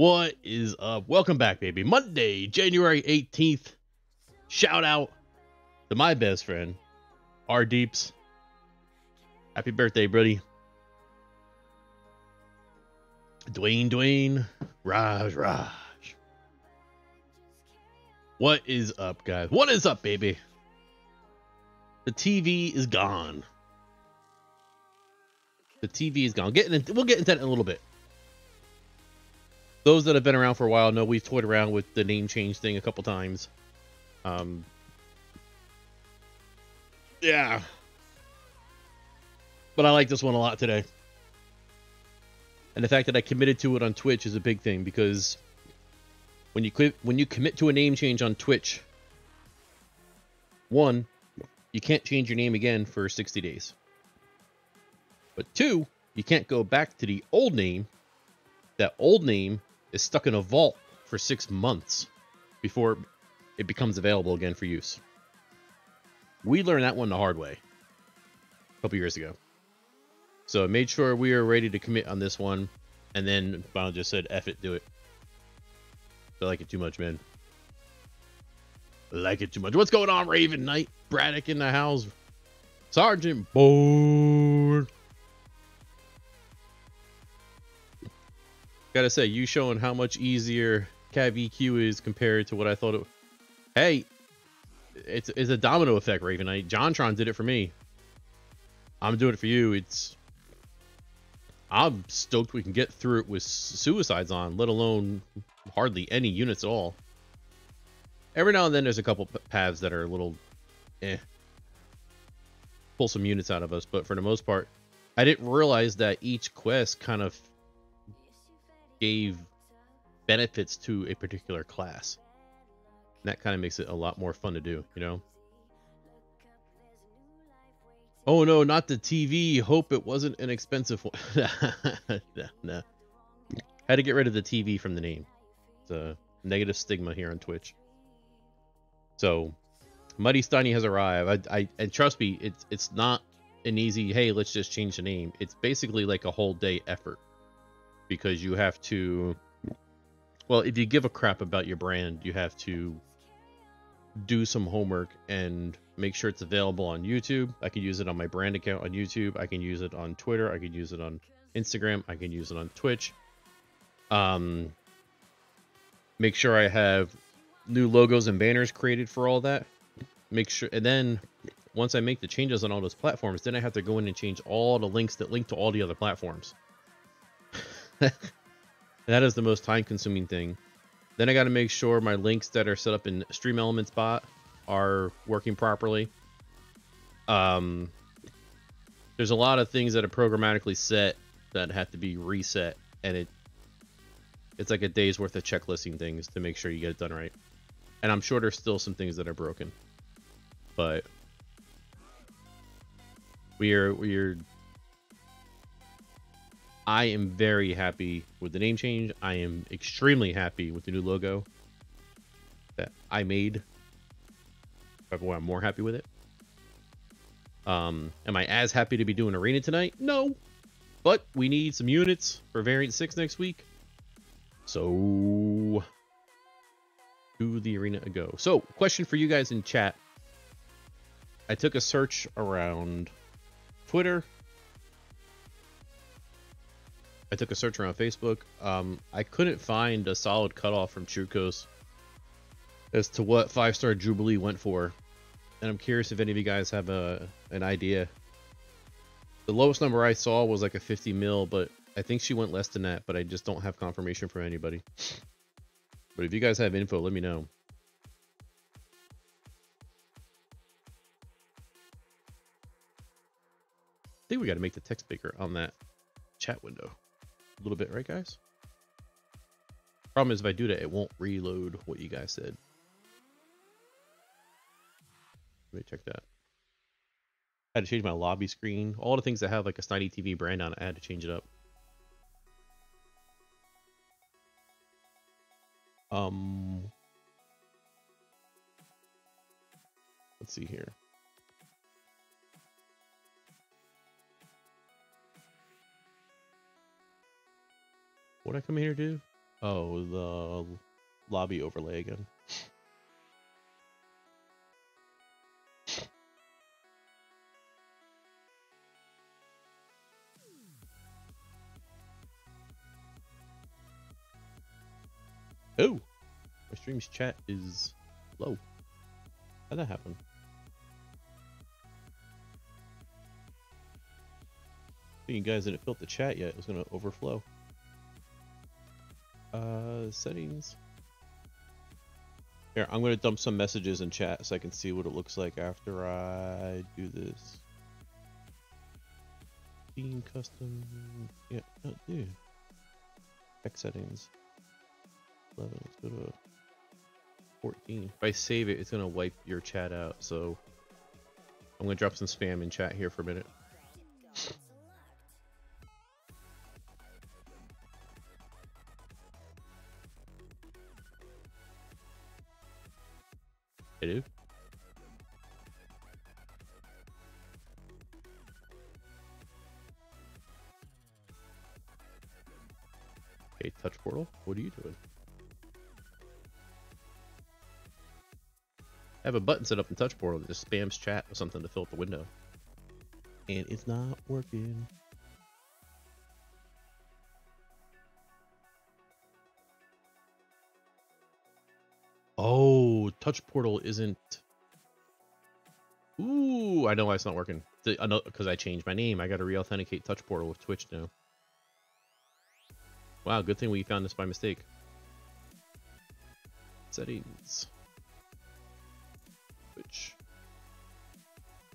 what is up? Welcome back, baby. Monday, January 18th. Shout out to my best friend, R Deeps. Happy birthday, buddy. Dwayne, Dwayne, Raj, Raj. What is up, guys? What is up, baby? The TV is gone. The TV is gone. Into, we'll get into that in a little bit. Those that have been around for a while know we've toyed around with the name change thing a couple times. Um, yeah. But I like this one a lot today. And the fact that I committed to it on Twitch is a big thing because when you quit, when you commit to a name change on Twitch, one, you can't change your name again for 60 days. But two, you can't go back to the old name. That old name is stuck in a vault for six months before it becomes available again for use. We learned that one the hard way a couple years ago. So I made sure we were ready to commit on this one, and then Final just said, F it, do it. I like it too much, man. I like it too much. What's going on, Raven Knight? Braddock in the house. Sergeant Board. Gotta say, you showing how much easier Cav EQ is compared to what I thought it Hey, it's, it's a domino effect, Raven Knight. JonTron did it for me. I'm doing it for you. It's I'm stoked we can get through it with suicides on, let alone hardly any units at all. Every now and then there's a couple paths that are a little eh. Pull some units out of us, but for the most part, I didn't realize that each quest kind of gave benefits to a particular class. And that kind of makes it a lot more fun to do, you know? Oh no, not the TV. Hope it wasn't an expensive one. no. Had to get rid of the TV from the name. It's a negative stigma here on Twitch. So, Mighty Steiny has arrived. I, I, and trust me, it's it's not an easy. Hey, let's just change the name. It's basically like a whole day effort because you have to. Well, if you give a crap about your brand, you have to do some homework and make sure it's available on YouTube. I can use it on my brand account on YouTube. I can use it on Twitter. I can use it on Instagram. I can use it on Twitch. Um, make sure I have new logos and banners created for all that. Make sure, and then once I make the changes on all those platforms, then I have to go in and change all the links that link to all the other platforms. that is the most time consuming thing. Then I got to make sure my links that are set up in Stream Elements bot are working properly. Um, there's a lot of things that are programmatically set that have to be reset, and it it's like a day's worth of checklisting things to make sure you get it done right. And I'm sure there's still some things that are broken, but we are we are. I am very happy with the name change. I am extremely happy with the new logo that I made I'm more happy with it. Um, am I as happy to be doing arena tonight? No, but we need some units for variant six next week. So to the arena a go. So question for you guys in chat. I took a search around Twitter. I took a search around Facebook. Um, I couldn't find a solid cutoff from Chukos as to what five star Jubilee went for. And I'm curious if any of you guys have a an idea. The lowest number I saw was like a 50 mil, but I think she went less than that, but I just don't have confirmation from anybody. But if you guys have info, let me know. I think we got to make the text bigger on that chat window. A little bit, right, guys? Problem is, if I do that, it won't reload what you guys said. Let me check that. I had to change my lobby screen. All the things that have like a Steiny TV brand on it, I had to change it up. Um, let's see here. What I come here to do? Oh, the lobby overlay again. Oh, my stream's chat is low. How'd that happen? You guys didn't fill the chat yet. It was gonna overflow. Uh, settings. Here, I'm gonna dump some messages in chat so I can see what it looks like after I do this. Theme custom. Yeah, no, dude. X settings. 11. Let's go to 14. If I save it, it's gonna wipe your chat out. So I'm gonna drop some spam in chat here for a minute. I do. Hey, touch portal, what are you doing? I have a button set up in touch portal that just spams chat with something to fill up the window. And it's not working. Oh, touch portal isn't. Ooh, I know why it's not working. Because I changed my name. I got to re-authenticate touch portal with Twitch now. Wow, good thing we found this by mistake. Settings. Twitch.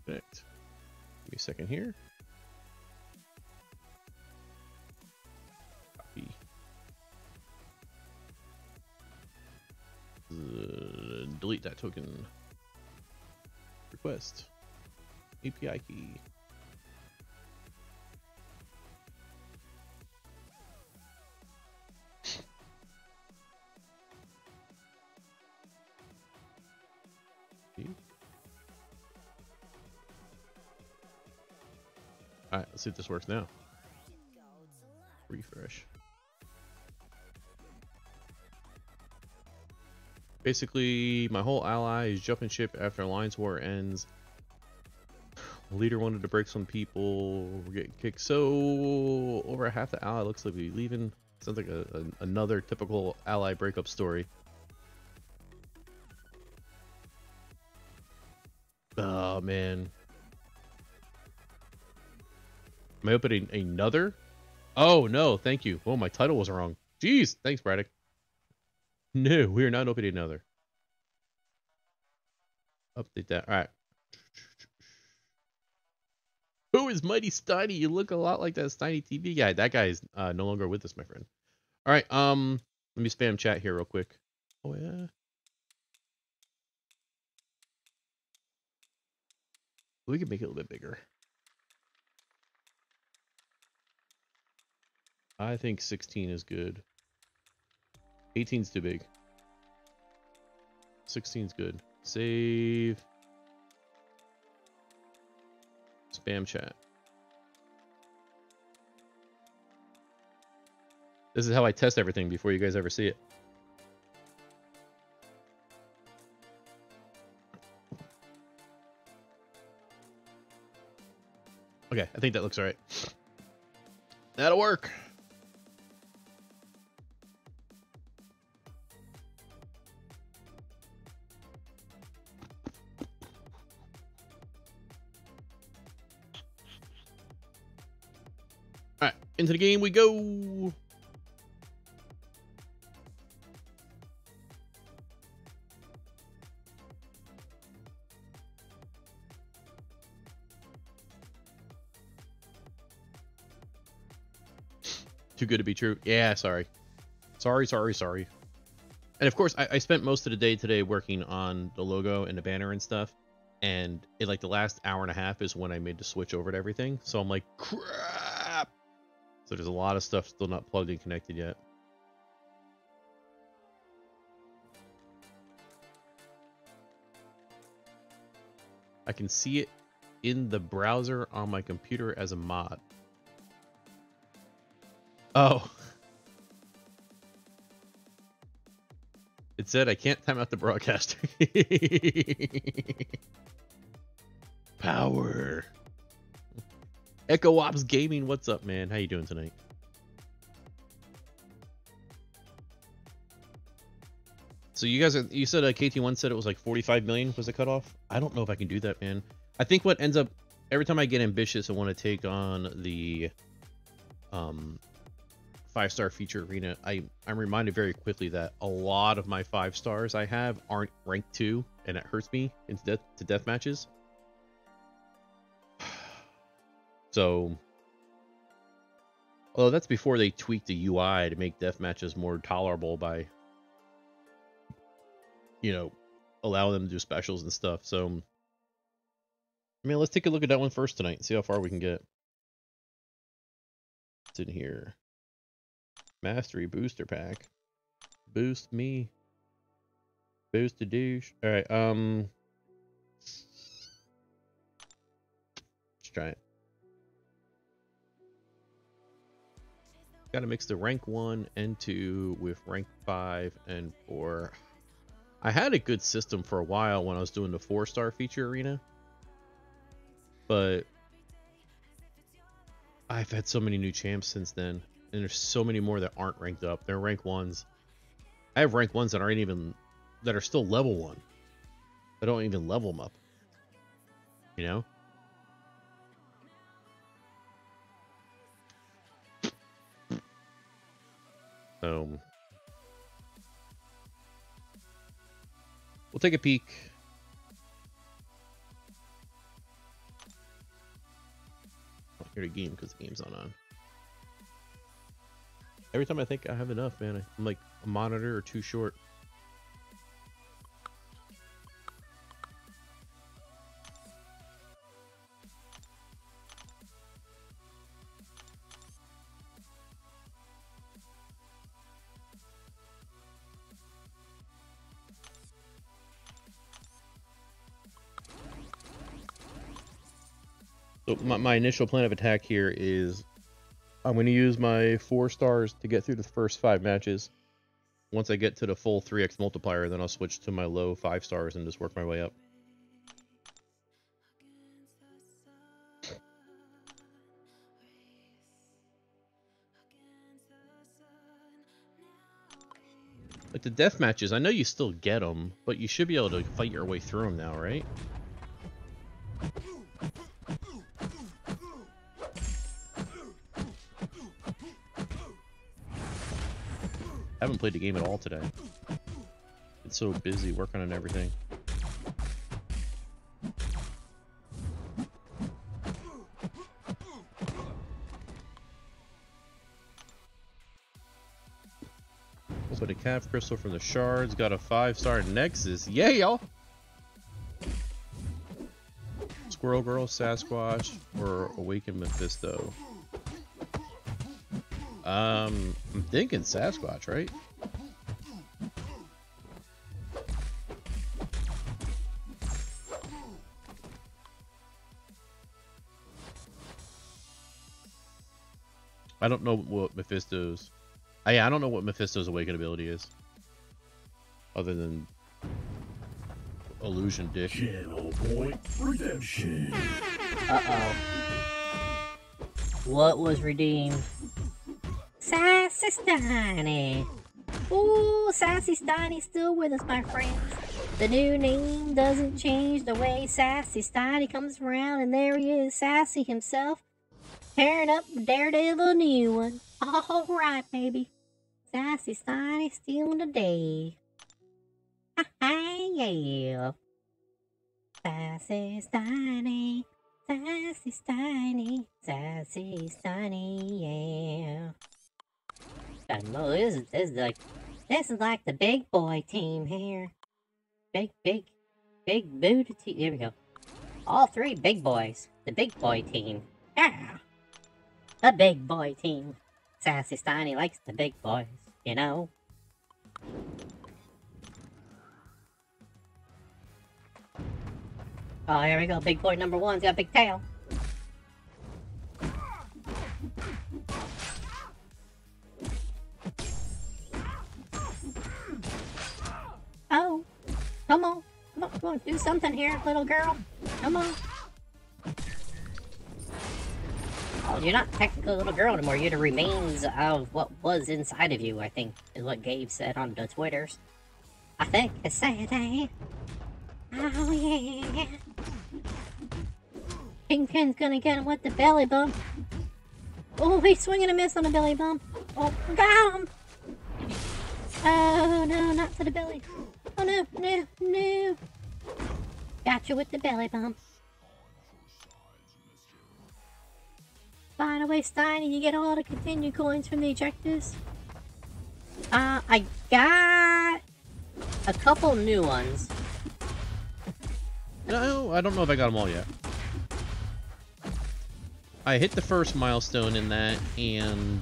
Connect. Give me a second here. Uh, delete that token. Request. API key. Alright, let's see if this works now. Refresh. Basically, my whole ally is jumping ship after Alliance War ends. Leader wanted to break some people. We're getting kicked. So, over half the ally looks like we're leaving. Sounds like a, a, another typical ally breakup story. Oh, man. Am I opening another? Oh, no, thank you. Oh, my title was wrong. Jeez, thanks, Braddock. No, we are not opening another. Update that. All right. Who is Mighty Steiny? You look a lot like that Steiny TV guy. That guy is uh, no longer with us, my friend. All right. Um, let me spam chat here real quick. Oh yeah. We can make it a little bit bigger. I think 16 is good. 18's too big. 16's good. Save. Spam chat. This is how I test everything before you guys ever see it. Okay, I think that looks alright. That'll work. Into the game we go. Too good to be true. Yeah, sorry. Sorry, sorry, sorry. And of course, I, I spent most of the day today working on the logo and the banner and stuff. And in like the last hour and a half is when I made the switch over to everything. So I'm like, crap. So there's a lot of stuff still not plugged and connected yet. I can see it in the browser on my computer as a mod. Oh. It said I can't time out the broadcaster. Power. Echo Ops Gaming, what's up, man? How you doing tonight? So you guys, are, you said uh, KT1 said it was like 45 million was the cutoff. I don't know if I can do that, man. I think what ends up every time I get ambitious and want to take on the um five star feature arena, I I'm reminded very quickly that a lot of my five stars I have aren't ranked two, and it hurts me into death to death matches. So, although that's before they tweaked the UI to make death matches more tolerable by you know, allowing them to do specials and stuff. So, I mean, let's take a look at that one first tonight and see how far we can get. It's in here. Mastery booster pack. Boost me. Boost the douche. All right. Um. Let's try it. Got to mix the rank one and two with rank five and four. I had a good system for a while when I was doing the four star feature arena. But I've had so many new champs since then. And there's so many more that aren't ranked up. They're rank ones. I have rank ones that aren't even that are still level one. I don't even level them up. You know? So We'll take a peek. I'll hear the game because the game's not on. Every time I think I have enough, man, I'm like a monitor or too short. My, my initial plan of attack here is I'm going to use my four stars to get through the first five matches. Once I get to the full 3x multiplier, then I'll switch to my low five stars and just work my way up. Like the death matches, I know you still get them, but you should be able to fight your way through them now, right? Haven't played the game at all today. It's so busy working on everything. Also, the Cav crystal from the shards got a five star nexus. Yeah, y'all. Squirrel Girl, Sasquatch, or Awakened Mephisto. Um, I'm thinking Sasquatch, right? I don't know what Mephisto's... I, I don't know what Mephisto's awakened ability is. Other than... Illusion Dick. Channel point redemption. Uh-oh. What was redeemed? Sassy Steiny. Ooh, Sassy Steiny's still with us, my friends. The new name doesn't change the way Sassy Steiny comes around, and there he is, Sassy himself, tearing up Daredevil new one. All right, baby. Sassy Steiny stealing the day. Ha ha, yeah. Sassy Steiny, Sassy Steiny, Sassy Steiny, yeah. No, this is this is like this is like the big boy team here. Big, big, big booty team. Here we go. All three big boys. The big boy team. Yeah. The big boy team. Sassy Steiny likes the big boys, you know? Oh, here we go. Big boy number one's got a big tail. Come on. Come on, come on. Do something here, little girl. Come on. Oh, you're not technically a little girl anymore. You're the remains of what was inside of you, I think, is what Gabe said on the Twitters. I think it's Saturday. Oh, yeah. Kingpin's gonna get him with the belly bump. Oh, he's swinging a miss on the belly bump. Oh, got him! Oh, no, not to the belly. Oh, no, no, no. Got you with the belly bump. By the way, Steiny, you get all the continue coins from the ejectors. Uh, I got a couple new ones. No, I don't know if I got them all yet. I hit the first milestone in that, and...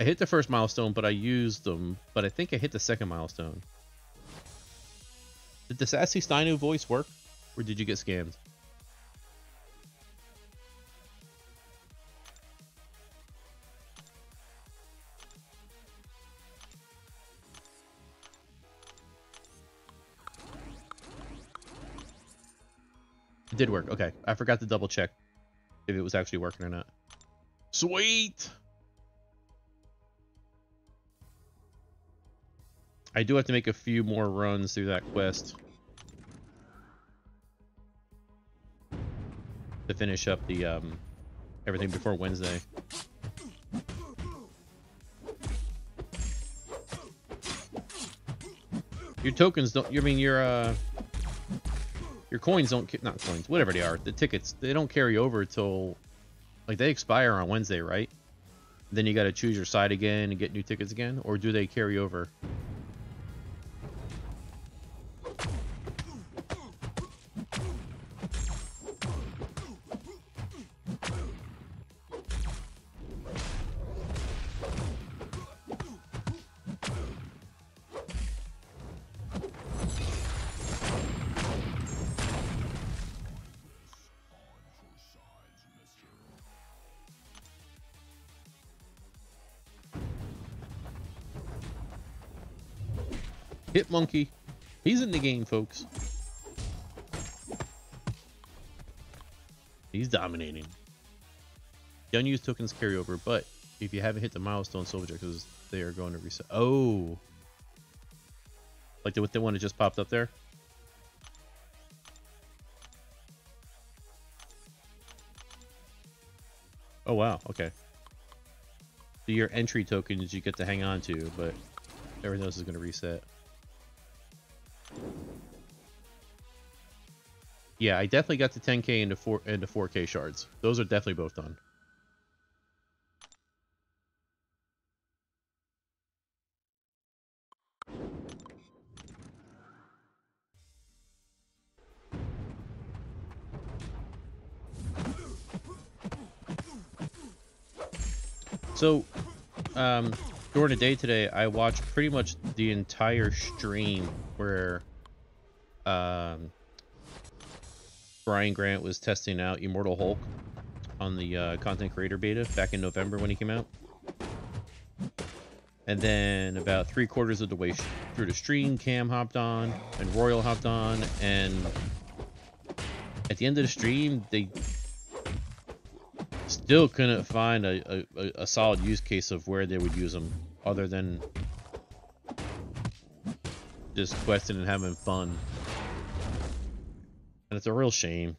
I hit the first milestone, but I used them, but I think I hit the second milestone. Did the Sassy Steiny voice work, or did you get scammed? It did work. Okay. I forgot to double check if it was actually working or not. Sweet! I do have to make a few more runs through that quest. To finish up the, um, everything before Wednesday. Your tokens don't, you mean your, uh, your coins don't, not coins, whatever they are, the tickets, they don't carry over till, like, they expire on Wednesday, right? Then you gotta choose your side again and get new tickets again, or do they carry over? Monkey. He's in the game, folks. He's dominating. The unused tokens carry over, but if you haven't hit the milestone soul objectives, they are going to reset. Oh. Like the, the one that just popped up there? Oh, wow. Okay. So your entry tokens you get to hang on to, but everything else is going to reset. Yeah, I definitely got the 10k into four into 4k shards. Those are definitely both done. So, um, during the day today, I watched pretty much the entire stream where, um, Brian Grant was testing out Immortal Hulk on the uh, content creator beta back in November when he came out. And then about three quarters of the way through the stream, Cam hopped on and Royal hopped on, and at the end of the stream, they still couldn't find a, a, a solid use case of where they would use them other than just questing and having fun. And it's a real shame.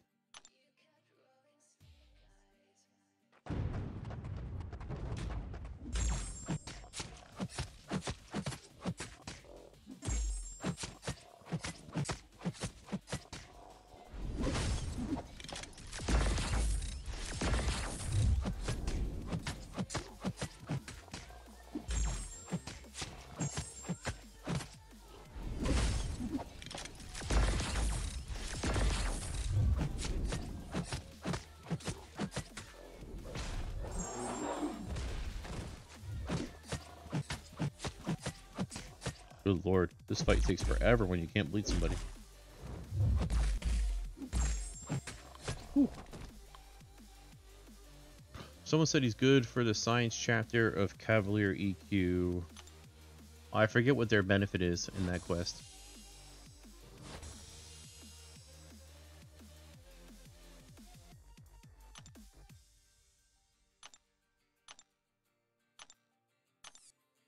This fight takes forever when you can't bleed somebody. Whew. Someone said he's good for the science chapter of Cavalier EQ. I forget what their benefit is in that quest.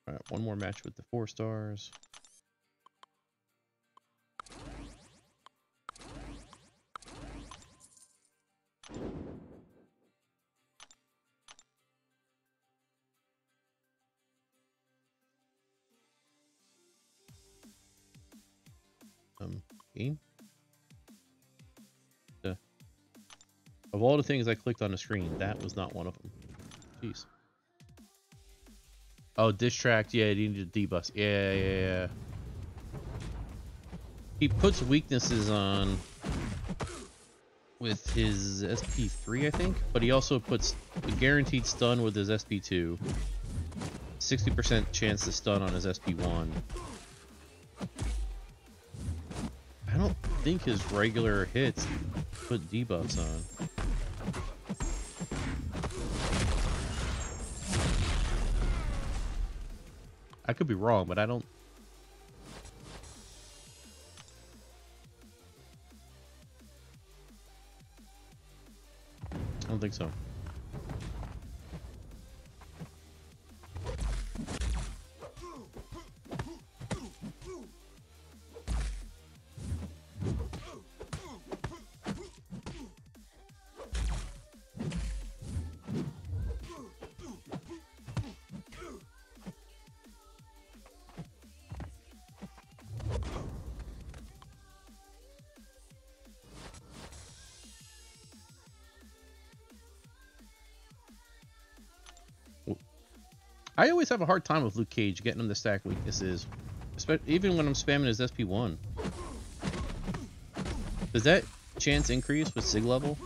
Alright, one more match with the four stars. Things I clicked on the screen, that was not one of them. Jeez. Oh, distract. Yeah, he needed debuff. Yeah, yeah, yeah. He puts weaknesses on with his SP3, I think, but he also puts a guaranteed stun with his SP2. 60% chance to stun on his SP1. I don't think his regular hits put debuffs on. I could be wrong, but I don't. I don't think so. Always have a hard time with Luke Cage getting him to stack weaknesses, even when I'm spamming his SP1. Does that chance increase with Sig level?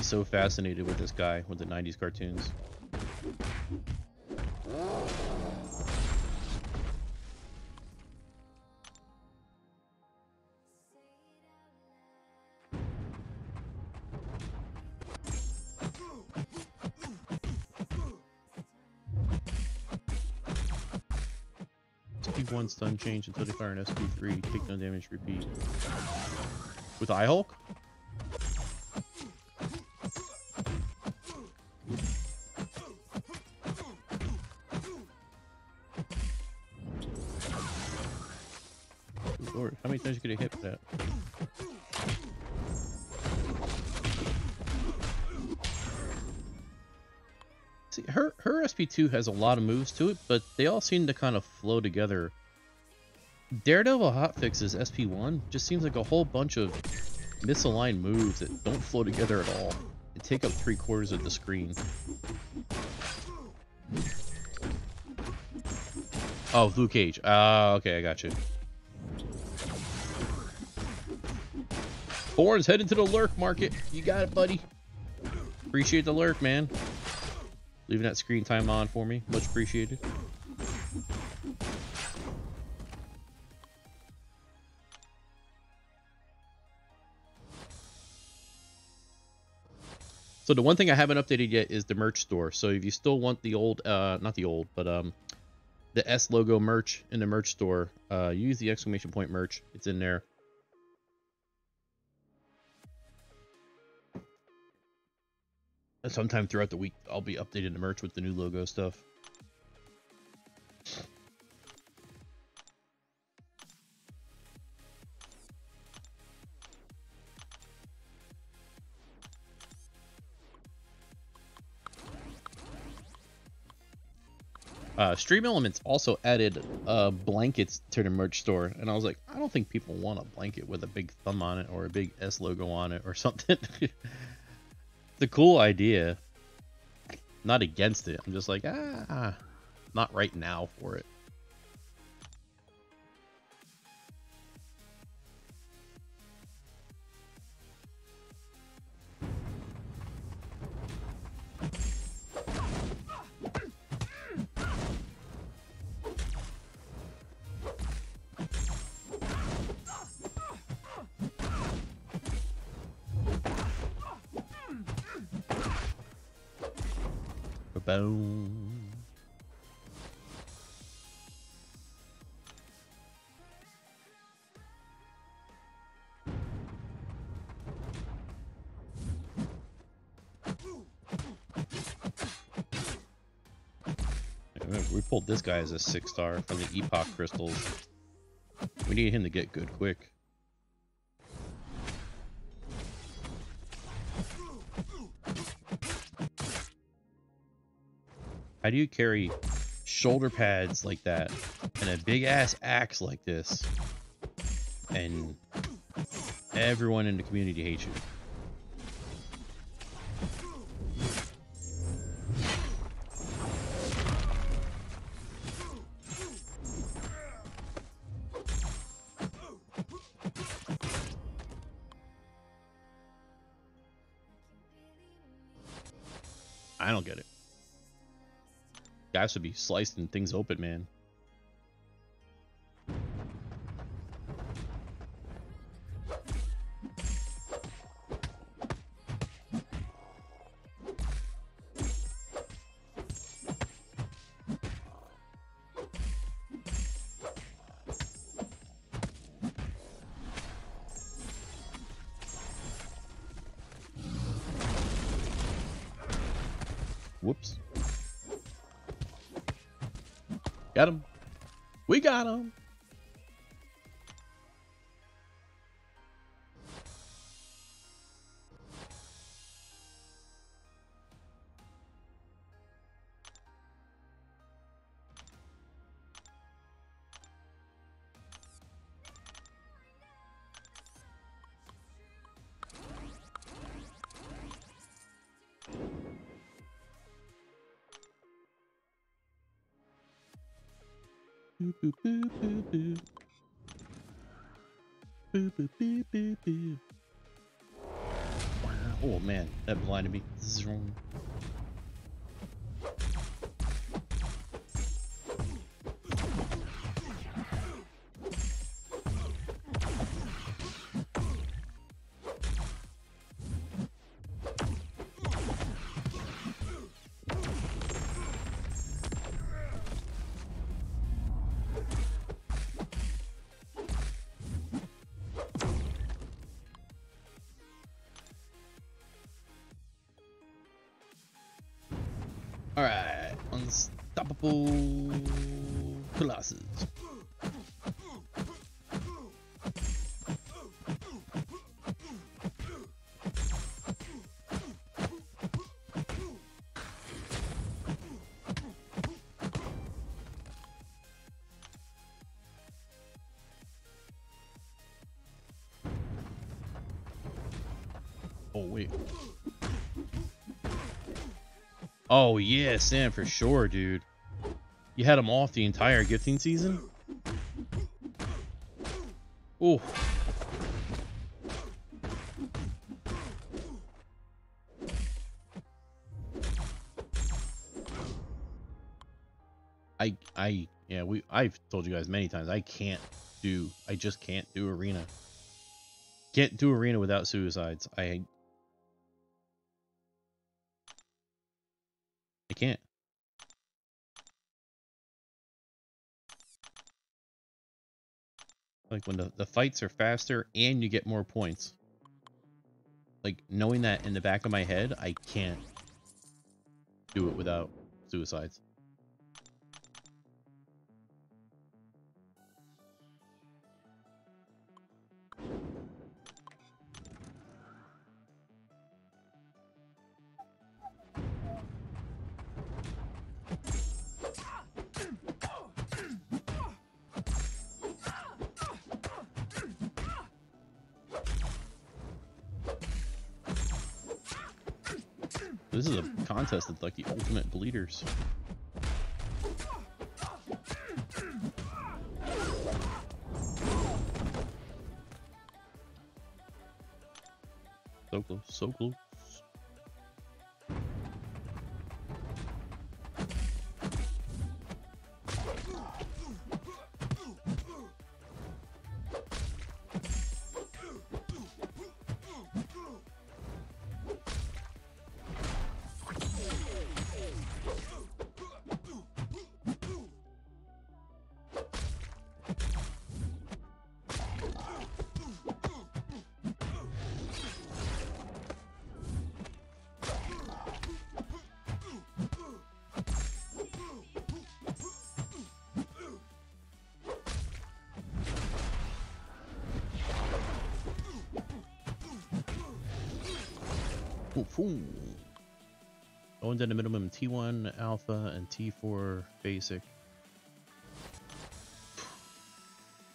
Be so fascinated with this guy with the 90s cartoons. SP1 stun change until they fire an SP3, take no damage, repeat. With Eye Hulk? 42 has a lot of moves to it, but they all seem to kind of flow together. Daredevil Hotfix is SP1 just seems like a whole bunch of misaligned moves that don't flow together at all. They take up three quarters of the screen. Oh, Luke Cage. Ah, uh, okay, I got you. Horns heading to the lurk market. You got it, buddy. Appreciate the lurk, man. Leaving that screen time on for me. Much appreciated. So the one thing I haven't updated yet is the merch store. So if you still want the old, uh, not the old, but um, the S logo merch in the merch store. Uh, use the exclamation point merch. It's in there. And sometime throughout the week, I'll be updating the merch with the new logo stuff. Uh, StreamElements also added uh, blankets to the merch store, and I was like, I don't think people want a blanket with a big thumb on it or a big S logo on it or something. A cool idea. Not against it. I'm just like, ah, not right now for it. Boom. We pulled this guy as a six star from the Epoch crystals. We need him to get good quick. How do you carry shoulder pads like that and a big ass axe like this and everyone in the community hates you? Guys would be slicing things open, man. Got him. Zoom. Oh wait. Oh yeah, Sam for sure, dude. You had him off the entire gifting season? Oh. I I yeah, we I've told you guys many times I can't do I just can't do arena. Can't do arena without suicides. I Like when the, the fights are faster and you get more points. Like knowing that in the back of my head, I can't do it without suicides. Of like the ultimate bleeders. So close, so close. Down to minimum T1 alpha and T4 basic.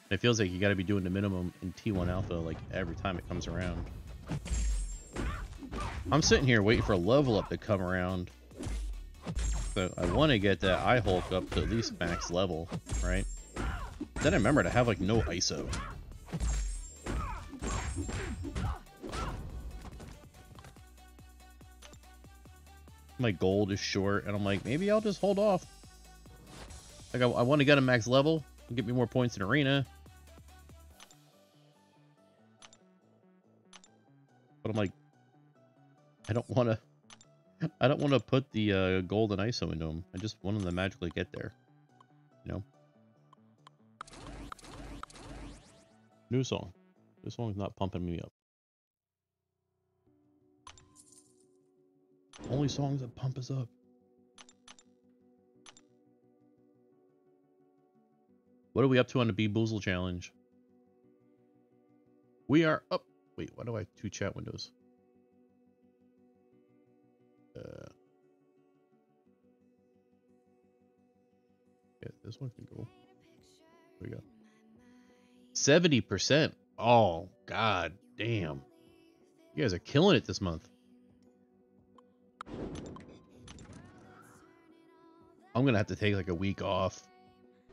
It feels like you got to be doing the minimum in T1 alpha like every time it comes around. I'm sitting here waiting for a level up to come around. So I want to get that eye Hulk up to at least max level, right? Then I remember to have like no ISO. My gold is short, and I'm like, maybe I'll just hold off. Like, I, I want to get a max level, get me more points in arena. But I'm like, I don't want to, I don't want to put the uh, gold and ISO into them. I just want them to magically get there, you know? New song. This song's not pumping me up. Only songs that pump us up. What are we up to on the Bee Boozle challenge? We are up. Wait, why do I have two chat windows? Uh, yeah, this one can go. There we go. 70%. Oh, god damn. You guys are killing it this month. I'm gonna have to take like a week off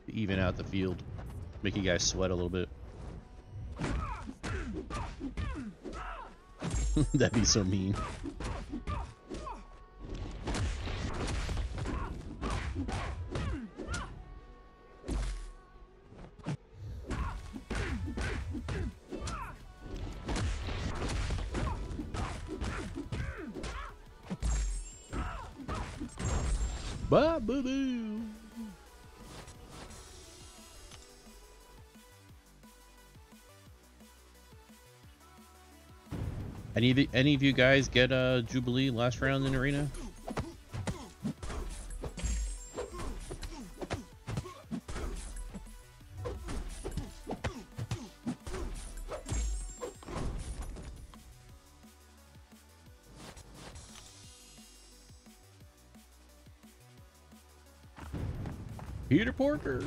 to even out the field, make you guys sweat a little bit. That'd be so mean. Boo boo. Any of any of you guys get a Jubilee last round in arena? Porker.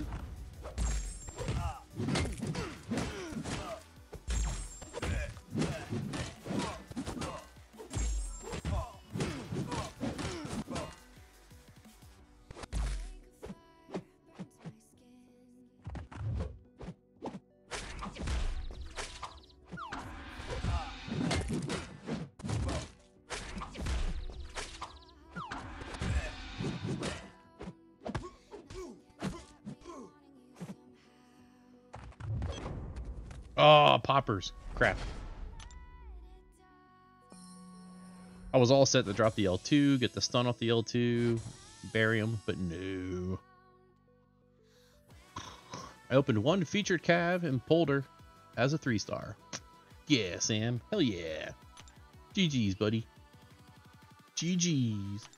Crap. I was all set to drop the L2, get the stun off the L2, bury him, but no. I opened one featured cav in Polder as a three star. Yeah, Sam. Hell yeah. GG's, buddy. GG's.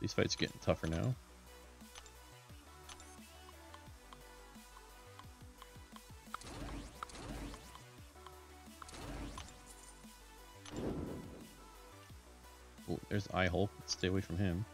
These fights are getting tougher now. Oh, there's Stay away from him.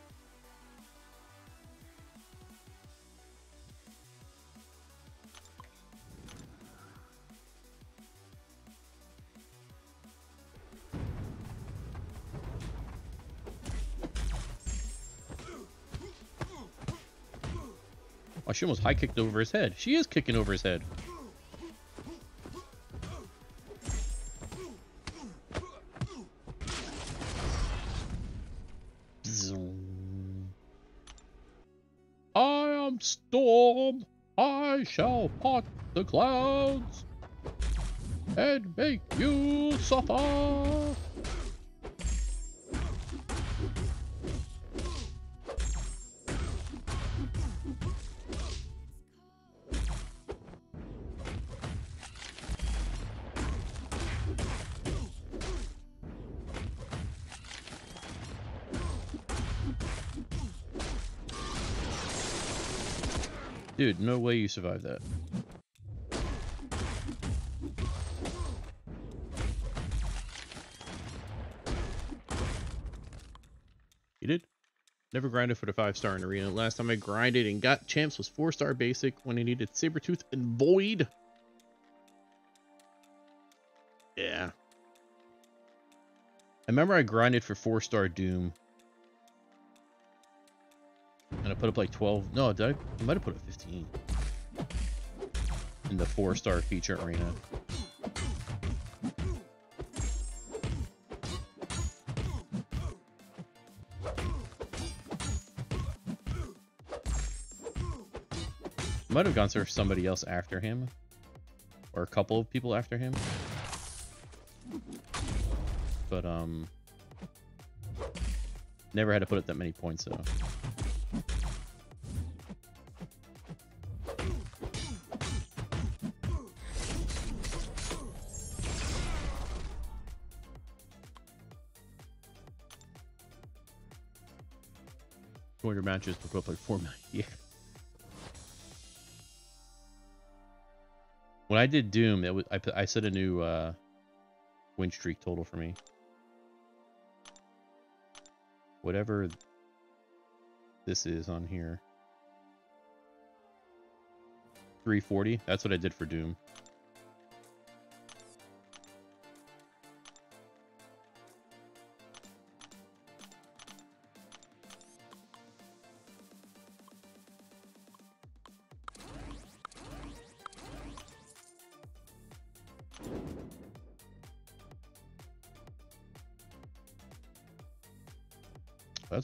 Oh, she almost high kicked over his head. She is kicking over his head. Shall part the clouds and make you suffer. Dude, no way you survived that. You did? Never grinded for the 5 star in arena. Last time I grinded and got champs was 4 star basic when I needed Sabretooth and Void. Yeah. I remember I grinded for 4 star Doom. Put up like 12. No, did I? I might have put up 15. In the 4 star feature arena. Might have gone for somebody else after him. Or a couple of people after him. But, um... Never had to put up that many points, though. Two hundred matches to up like million. Yeah. When I did Doom, that was I I set a new uh, win streak total for me. Whatever this is on here. 340. That's what I did for Doom.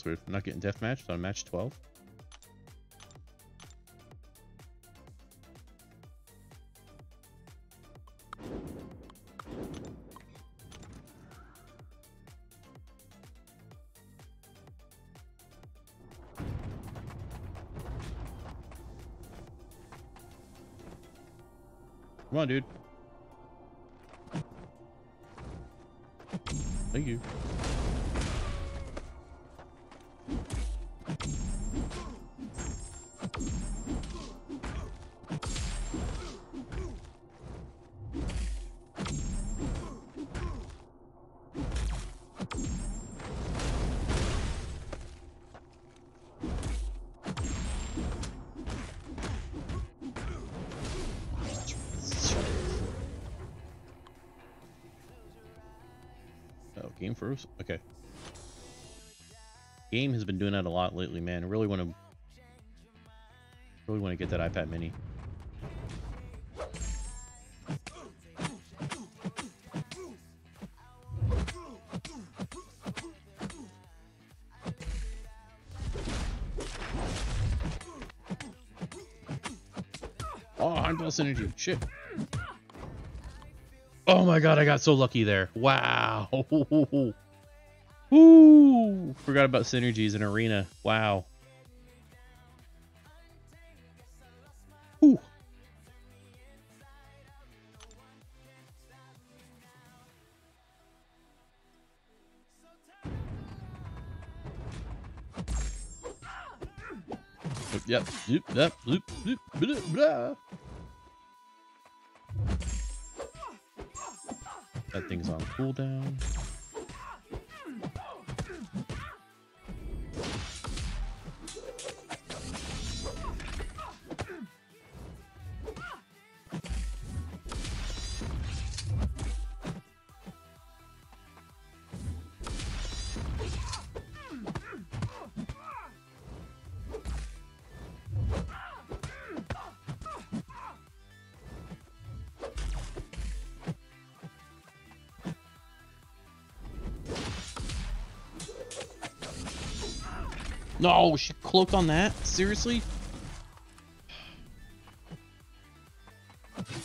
Weird. Not getting deathmatched on match 12. Game has been doing that a lot lately, man. I really want to really want to get that iPad mini. Oh, Heimdall synergy. Shit. Oh my god, I got so lucky there. Wow. forgot about synergies in arena. Wow. Ooh. Yep. Yep. Yep. Yep. Yep. That thing's on cooldown. No, she cloaked on that? Seriously?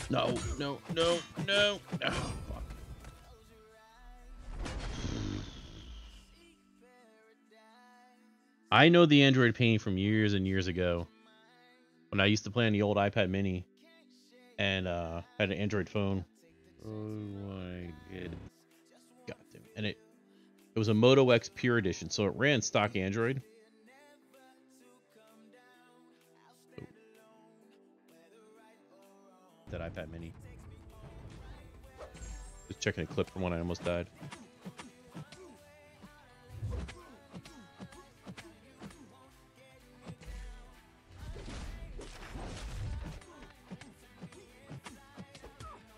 No, no, no, no. Oh, fuck. I know the Android pain from years and years ago when I used to play on the old iPad mini and uh had an Android phone. Oh my god. God damn it. And it it was a Moto X Pure Edition, so it ran stock Android. Checking a clip from when I almost died.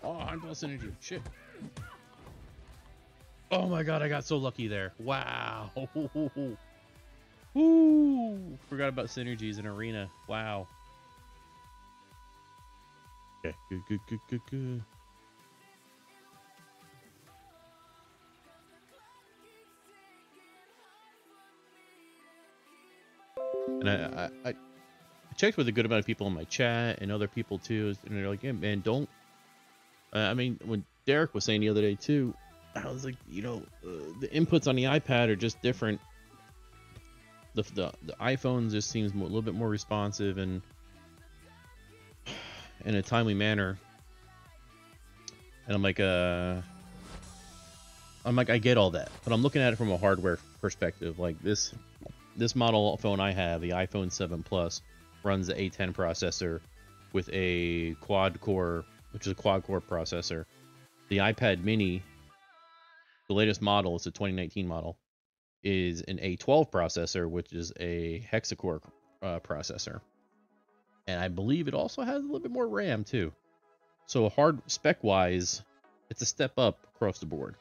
Oh, Heimdall synergy. Shit. Oh my god, I got so lucky there. Wow. Woo! Forgot about synergies in arena. Wow. Okay, good, good, good, good, good. And I, I, I checked with a good amount of people in my chat and other people too, and they're like, "Yeah, man, don't." I mean, when Derek was saying the other day too, I was like, you know, uh, the inputs on the iPad are just different. The the, the iPhone just seems a little bit more responsive and in a timely manner. And I'm like, uh, I'm like, I get all that, but I'm looking at it from a hardware perspective. Like this, this model phone I have, the iPhone 7 Plus, runs the A10 processor with a quad core, which is a quad core processor. The iPad Mini, the latest model, it's a 2019 model, is an A12 processor, which is a hexa-core uh, processor and I believe it also has a little bit more RAM too. So hard spec wise, it's a step up across the board.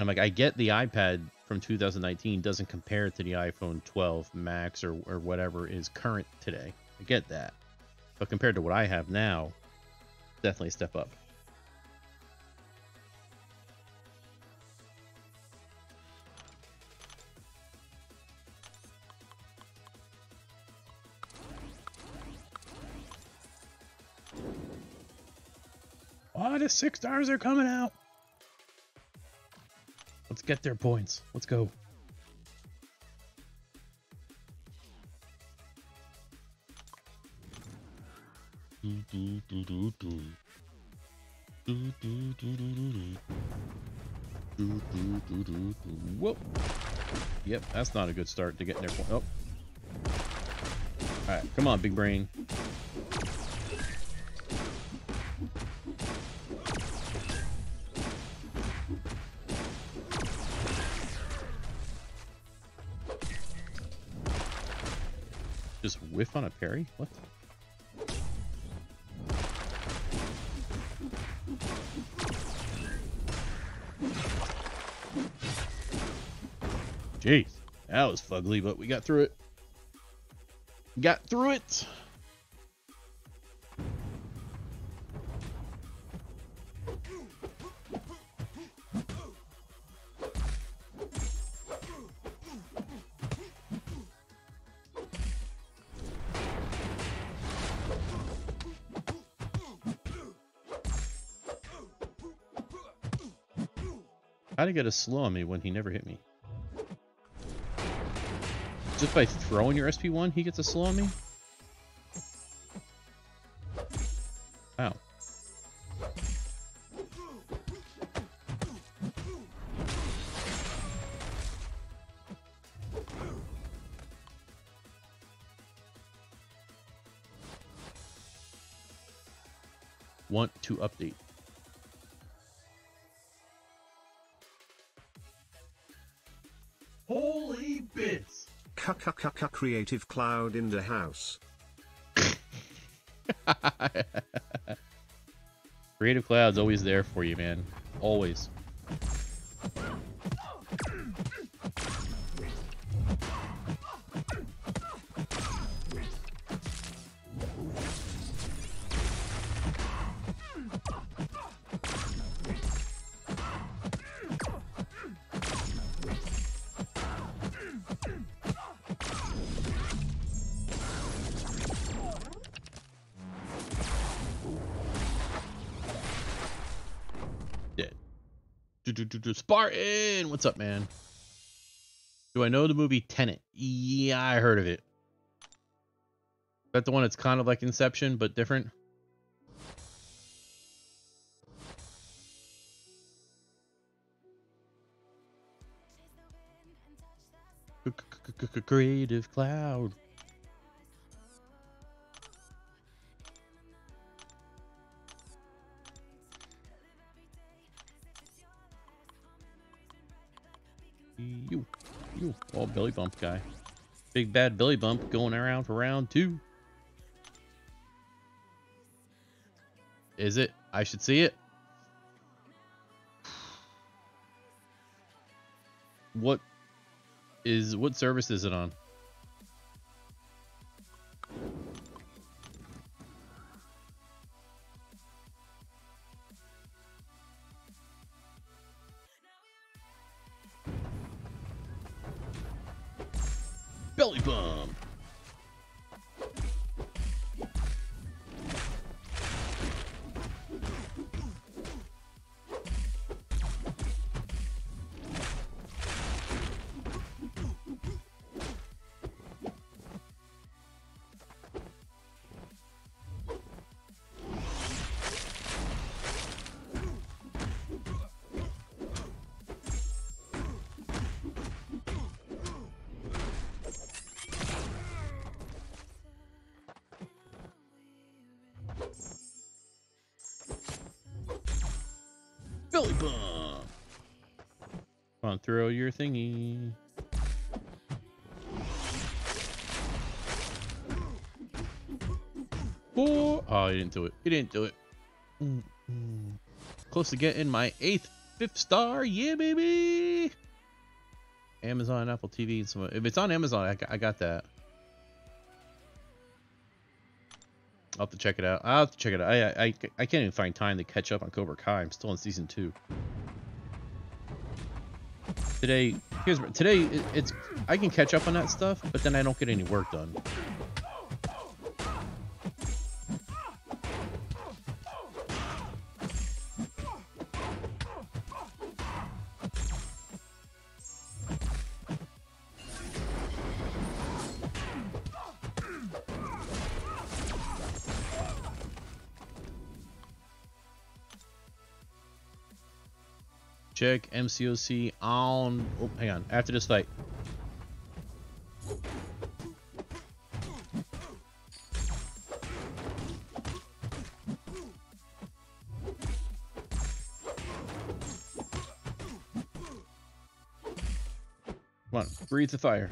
And I'm like, I get the iPad from 2019 doesn't compare to the iPhone 12 Max or, or whatever is current today. I get that. But compared to what I have now, definitely step up. Oh, the six stars are coming out. Let's get their points. Let's go. Whoop. Yep, that's not a good start to getting their point. Oh. Alright, come on, big brain. Whiff on a parry? What? Jeez, that was fugly, but we got through it. Got through it. to get a slow on me when he never hit me? Just by throwing your SP1, he gets a slow on me? Wow. Want to update. Creative Cloud in the house. Creative Cloud's always there for you, man. Always. Do. Spartan! What's up, man? Do I know the movie Tenet? Yeah, I heard of it. Is that the one that's kind of like Inception, but different? Creative Cloud. You, oh Billy Bump guy, big bad Billy Bump going around for round two. Is it? I should see it. What is what service is it on? Didn't do it. Didn't do it. Mm, mm. Close to getting my eighth, fifth star. Yeah, baby. Amazon, Apple TV, and some. If it's on Amazon, I, got- I got that. I'll have to check it out. I'll have to check it out. I, I, I I can't even find time to catch up on Cobra Kai. I'm still in season two. Today, here's today. It, it's I can catch up on that stuff, but then I don't get any work done. Check MCOC on. Oh, hang on. After this fight. Come on, breathe the fire.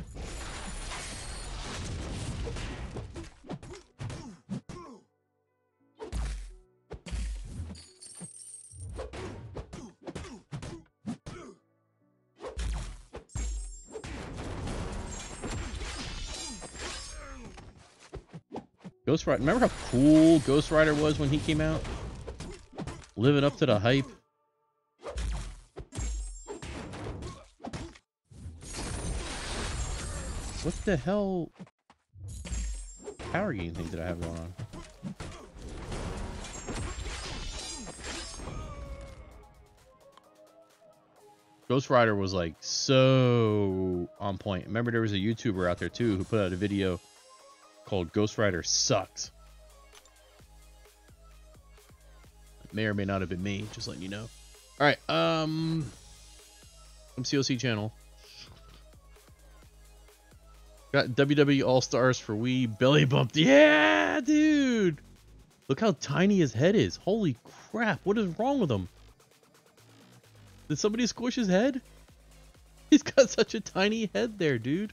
Ghost Rider. Remember how cool Ghost Rider was when he came out? Living up to the hype. What the hell power game thing did I have going on? Ghost Rider was like so on point. Remember there was a YouTuber out there too who put out a video called Ghost Rider Sucks. It may or may not have been me, just letting you know. Alright, um MCOC channel. Got WWE All Stars for Wii belly bumped. Yeah, dude. Look how tiny his head is. Holy crap, what is wrong with him? Did somebody squish his head? He's got such a tiny head there, dude.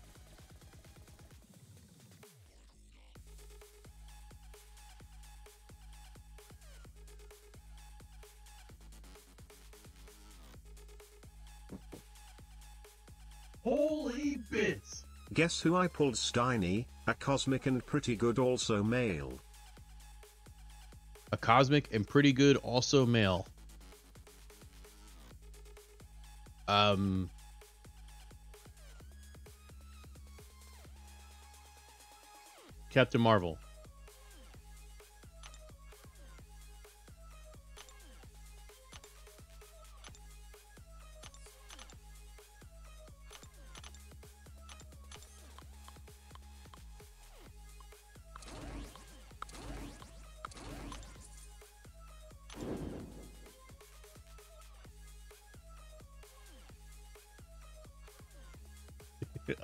Holy bits! Guess who I pulled Steiny, a cosmic and pretty good also male. A cosmic and pretty good, also male. Um. Captain Marvel.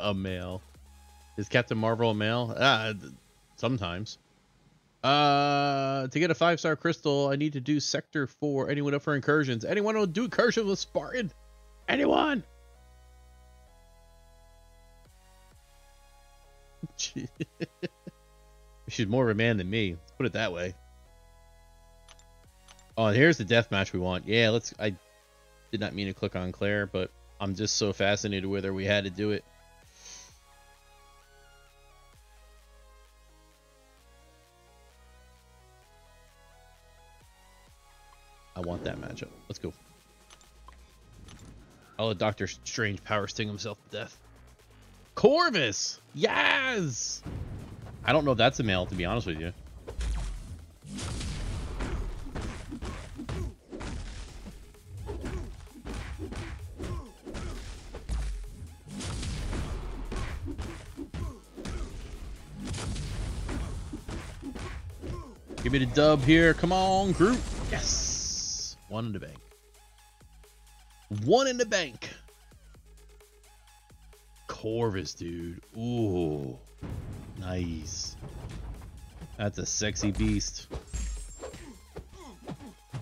A male. Is Captain Marvel a male? Ah, sometimes. Uh, to get a five star crystal, I need to do sector four. Anyone up for incursions? Anyone will do incursions with Spartan? Anyone? She's more of a man than me. Let's put it that way. Oh, and here's the death match we want. Yeah, let's. I did not mean to click on Claire, but I'm just so fascinated with her. We had to do it. I want that matchup. Let's go. I'll let Doctor Strange power sting himself to death. Corvus! Yes! I don't know if that's a male, to be honest with you. Give me the dub here. Come on, group. Yes. One in the bank. One in the bank. Corvus, dude. Ooh. Nice. That's a sexy beast.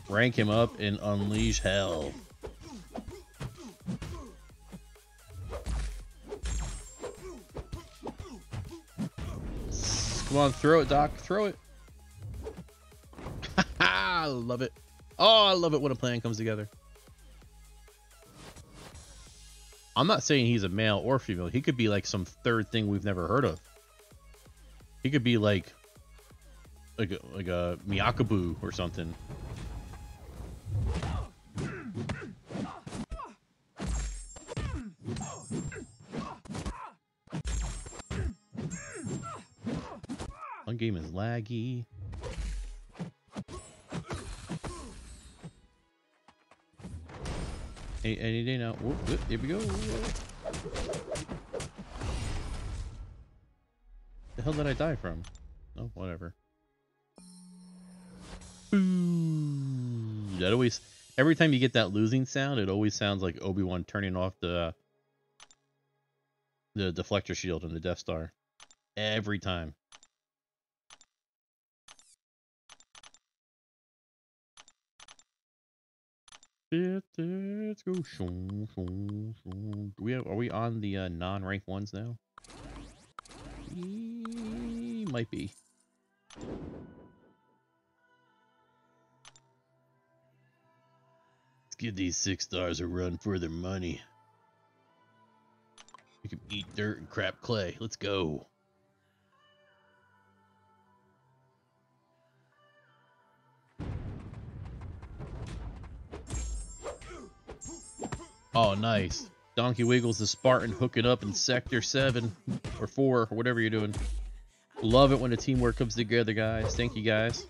Rank him up and unleash hell. Come on, throw it, Doc. Throw it. Love it. Oh, I love it when a plan comes together. I'm not saying he's a male or female. He could be like some third thing we've never heard of. He could be like like a, like a Miyakabu or something. One game is laggy. Any, any day now. Whoop, whoop, here we go. The hell did I die from? Oh, whatever. Ooh, that always, every time you get that losing sound, it always sounds like Obi Wan turning off the the deflector shield in the Death Star. Every time. Let's go. Do we have, are we on the uh, non-rank ones now? Might be. Let's give these six stars a run for their money. We can eat dirt and crap clay. Let's go. Oh, nice. Donkey Wiggles the Spartan hooking up in Sector 7 or 4 or whatever you're doing. Love it when the teamwork comes together, guys. Thank you, guys.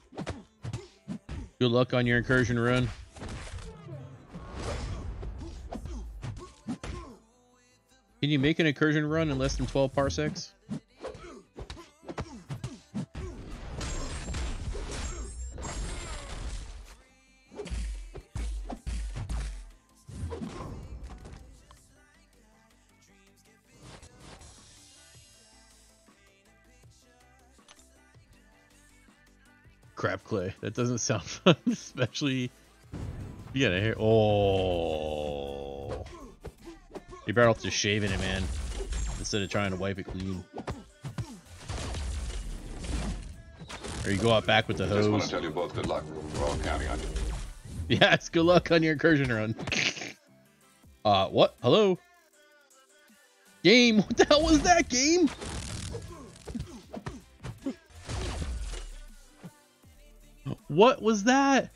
Good luck on your incursion run. Can you make an incursion run in less than 12 parsecs? That doesn't sound fun, especially. You gotta hear. Oh. You better off just shaving it, man, instead of trying to wipe it clean. Or you go out back with the Just want hose. to tell you both good luck. We're all counting on you. Yes, good luck on your incursion run. uh, what? Hello? Game? What the hell was that game? What was that?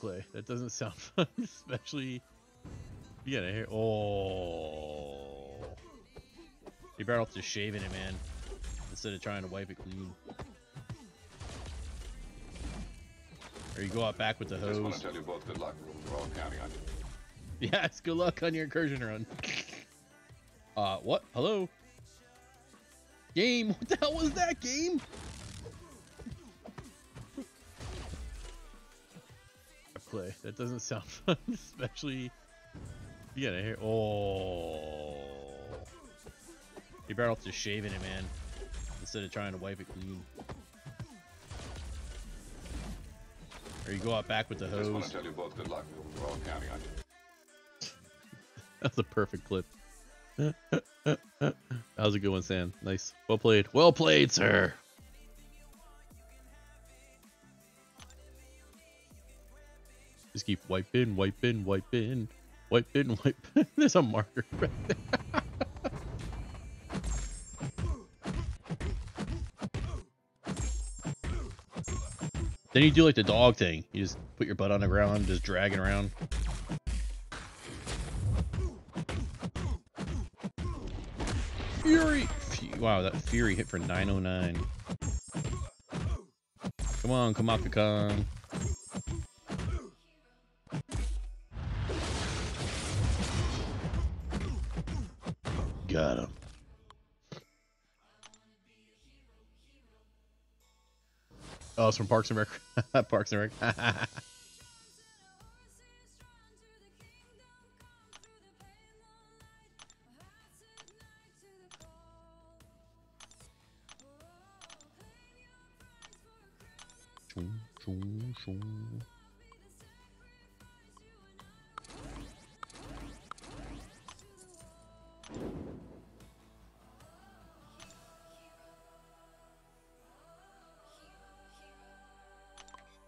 Clay. That doesn't sound fun, especially. You gotta hear. Oh. You better off just shaving it, man, instead of trying to wipe it clean. Or you go out back with the Just want hose. to tell you both good luck. We're all counting on you. Yes, good luck on your incursion run. uh, what? Hello? Game? What the hell was that game? Play. That doesn't sound fun, especially. You gotta hear. Oh. You better off just shaving it, man, instead of trying to wipe it clean. Or you go out back with the Just want hose. to tell you both good luck. We're all counting on you. That's a perfect clip. that was a good one, Sam. Nice. Well played. Well played, sir. Just keep wiping, wiping, wiping, wiping, wiping. There's a marker right there. Then you do like the dog thing. You just put your butt on the ground, just dragging around. Fury! Wow, that Fury hit for 909. Come on, Kamala Khan. Got him. Oh, it's from Parks and Rec. Parks and Rec. Shoo, shoo, shoo.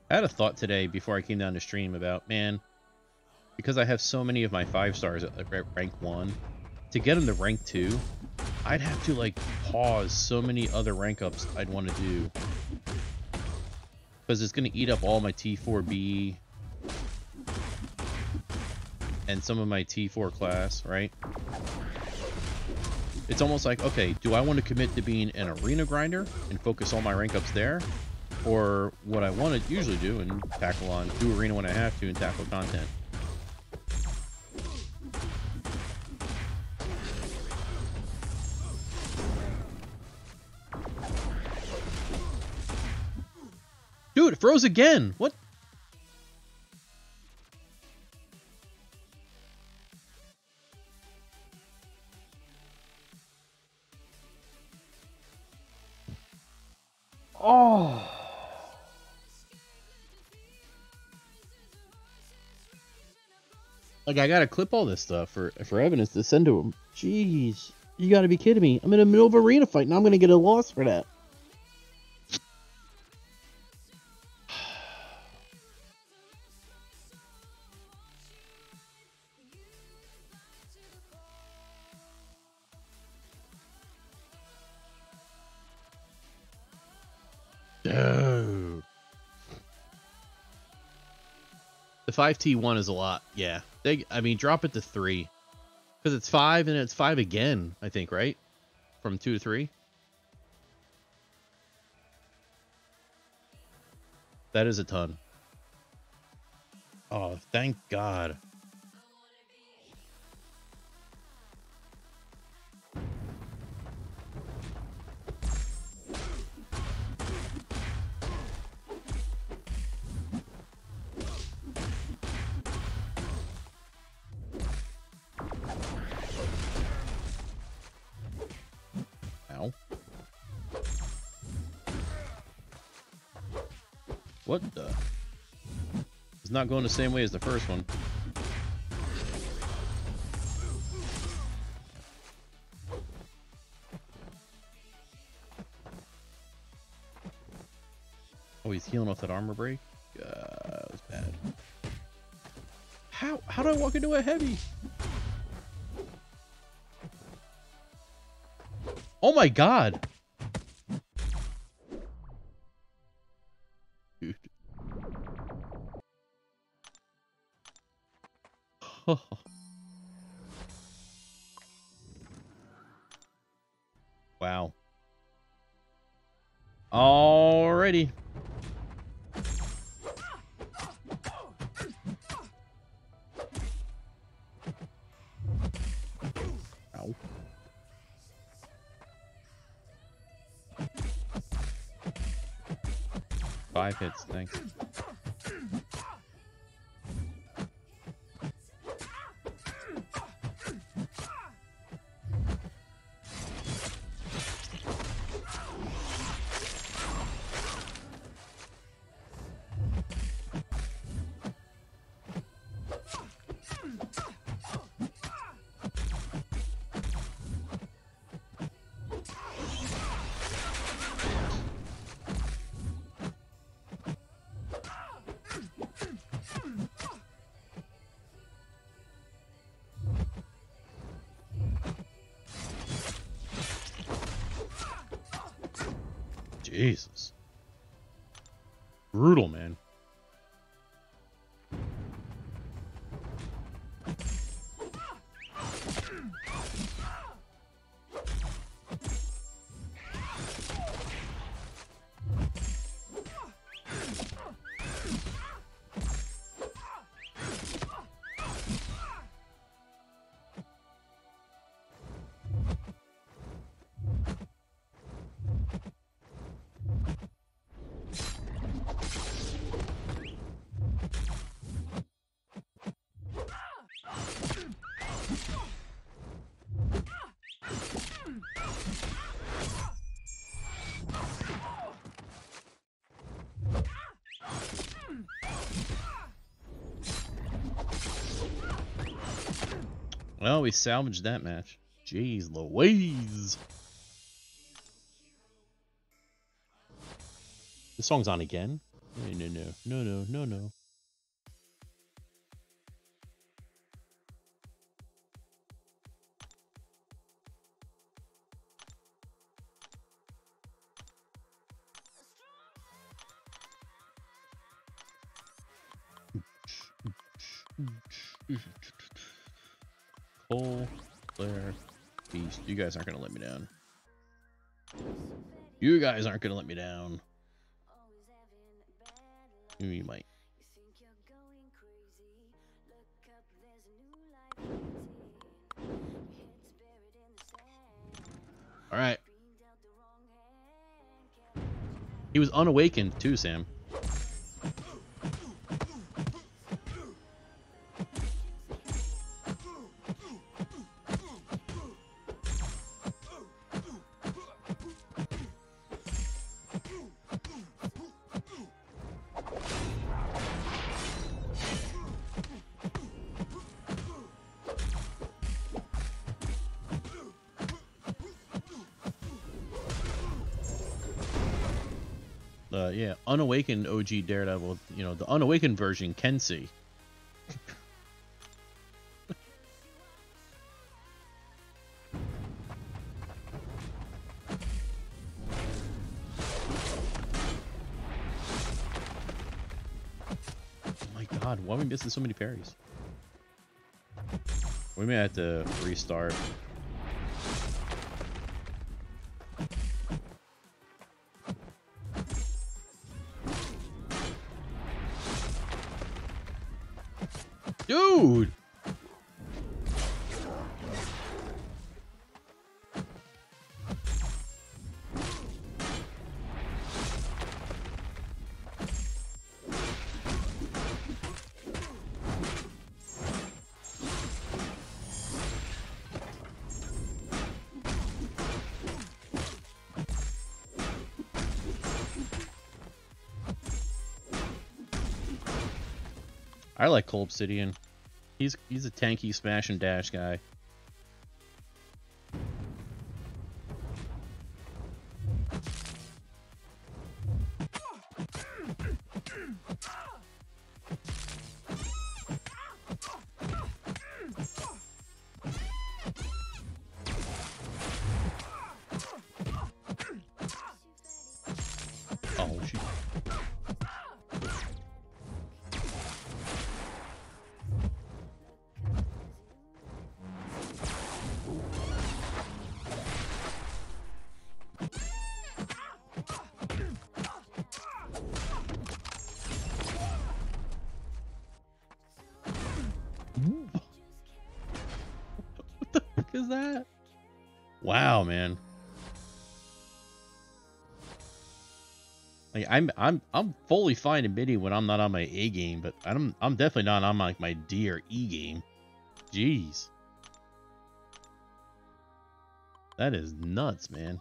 I had a thought today before I came down to stream about, man, because I have so many of my five stars at rank one, to get them to rank two, I'd have to like pause so many other rank ups I'd want to do. Because it's going to eat up all my T4B and some of my T4 class, right? It's almost like, okay, do I want to commit to being an arena grinder and focus all my rank ups there? Or what I want to usually do and tackle on, do arena when I have to and tackle content. Dude, it froze again. What? Like I gotta clip all this stuff for for evidence to send to him. Jeez, you gotta be kidding me! I'm in the middle of arena fight, and I'm gonna get a loss for that. The 5T1 is a lot. Yeah. They I mean drop it to 3 cuz it's 5 and it's 5 again, I think, right? From 2 to 3. That is a ton. Oh, thank God. Not going the same way as the first one. Oh, he's healing off that armor break? Uh, that was bad. How, how do I walk into a heavy? Oh my god! We salvaged that match. Jeez Louise. The song's on again? No, no, no, no, no, no, no. Cole, Claire, Beast. You guys aren't gonna let me down. You guys aren't gonna let me down. You might. All right. He was unawakened too, Sam. Unawakened OG Daredevil. You know, the unawakened version can see. oh my god, why are we missing so many parries? We may have to restart. Obsidian. He's he's a tanky smash and dash guy. Like I'm I'm I'm fully fine admitting when I'm not on my A game, but I'm I'm definitely not on my, my D or E game. Jeez. That is nuts, man.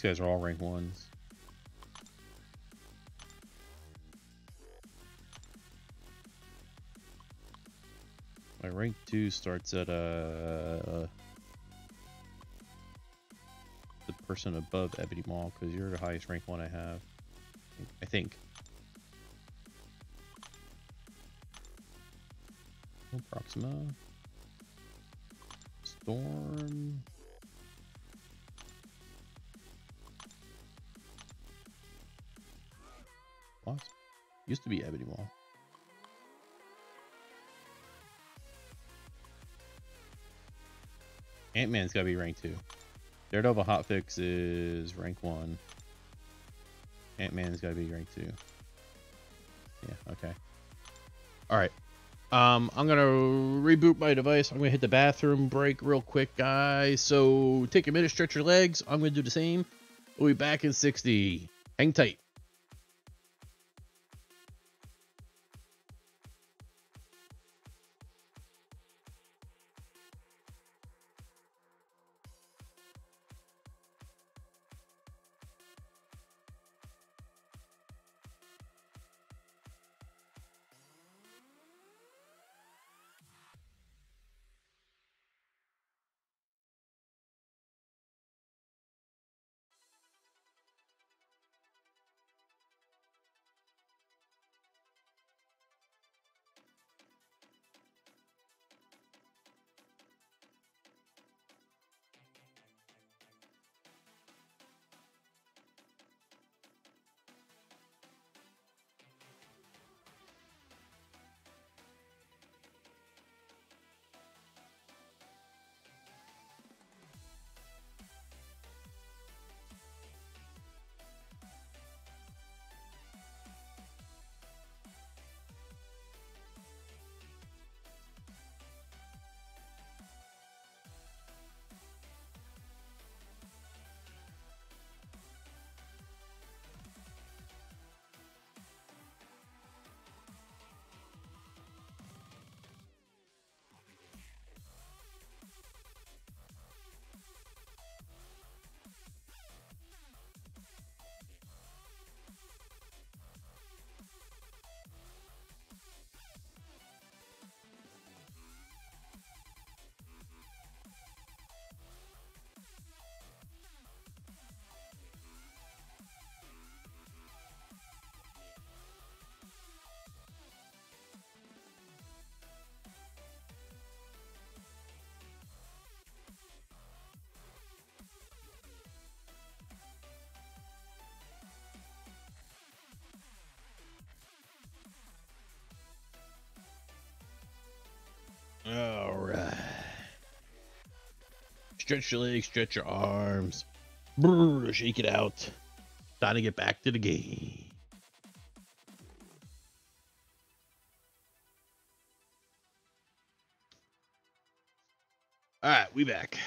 These guys are all rank ones. My rank two starts at uh the person above Ebony Maw because you're the highest rank one I have. I think. Proxima. Storm. What? Used to be Ebony Maw. Ant-Man's gotta be rank 2. Daredevil Hotfix is rank 1. Ant-Man's gotta be rank 2. Yeah, okay. Alright. Um, I'm gonna reboot my device. I'm gonna hit the bathroom break real quick, guys. So take a minute, stretch your legs. I'm gonna do the same. We'll be back in 60. Hang tight. Stretch your legs, stretch your arms. Brrr, shake it out. Time to get back to the game. All right, we back.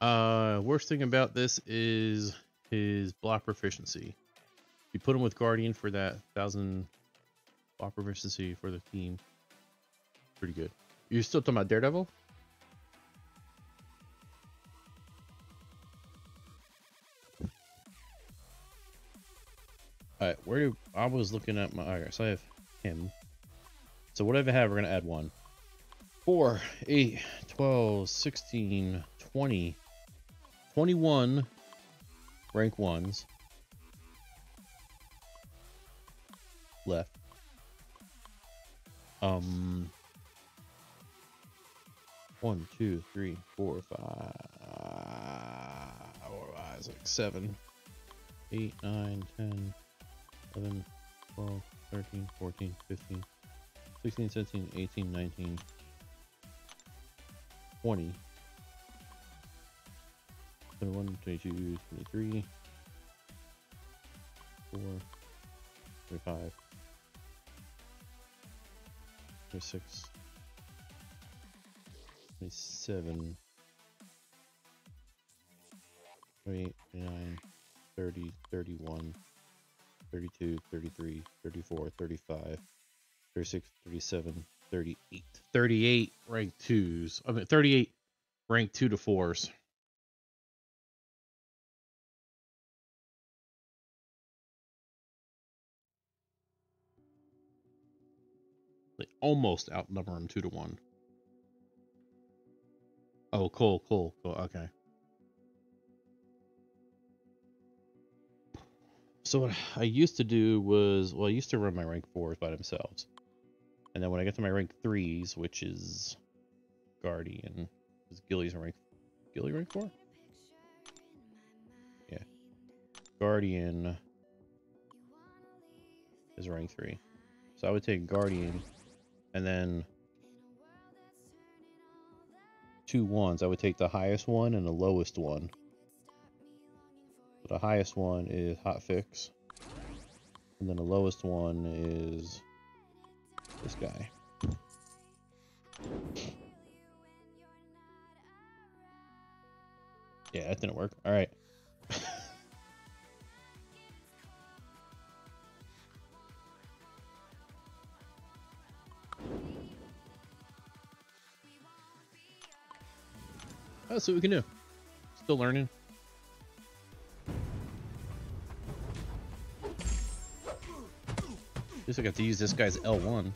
Uh, worst thing about this is his block proficiency. You put him with Guardian for that thousand block proficiency for the team. Pretty good. You're still talking about Daredevil? Where do I was looking at my alright, so I have him. So whatever I have, we're gonna add one. 4, 8, 12, 16, 20, 21 rank ones left. Um, one, two, three, four, five, four, five, six, seven, eight, nine, ten, eleven, twelve, thirteen, fourteen, fifteen, sixteen, seventeen, eighteen, nineteen, twenty, twenty-one, twenty-two, twenty-three, four, twenty-five. 26 27 28 29 30 31 32 33 34 35 36 37 38 38 rank 2s i mean 38 rank 2 to 4s They almost outnumber him two to one. Oh, cool, cool, cool. Okay. So what I used to do was, well, I used to run my rank fours by themselves, and then when I get to my rank threes, which is Guardian, is Gilly's rank, Gilly rank four? Yeah. Guardian is rank three. So I would take Guardian and then two ones. I would take the highest one and the lowest one. So the highest one is Hot Fix. And then the lowest one is this guy. Yeah, that didn't work. All right. That's what we can do. Still learning. At least I got to use this guy's L1.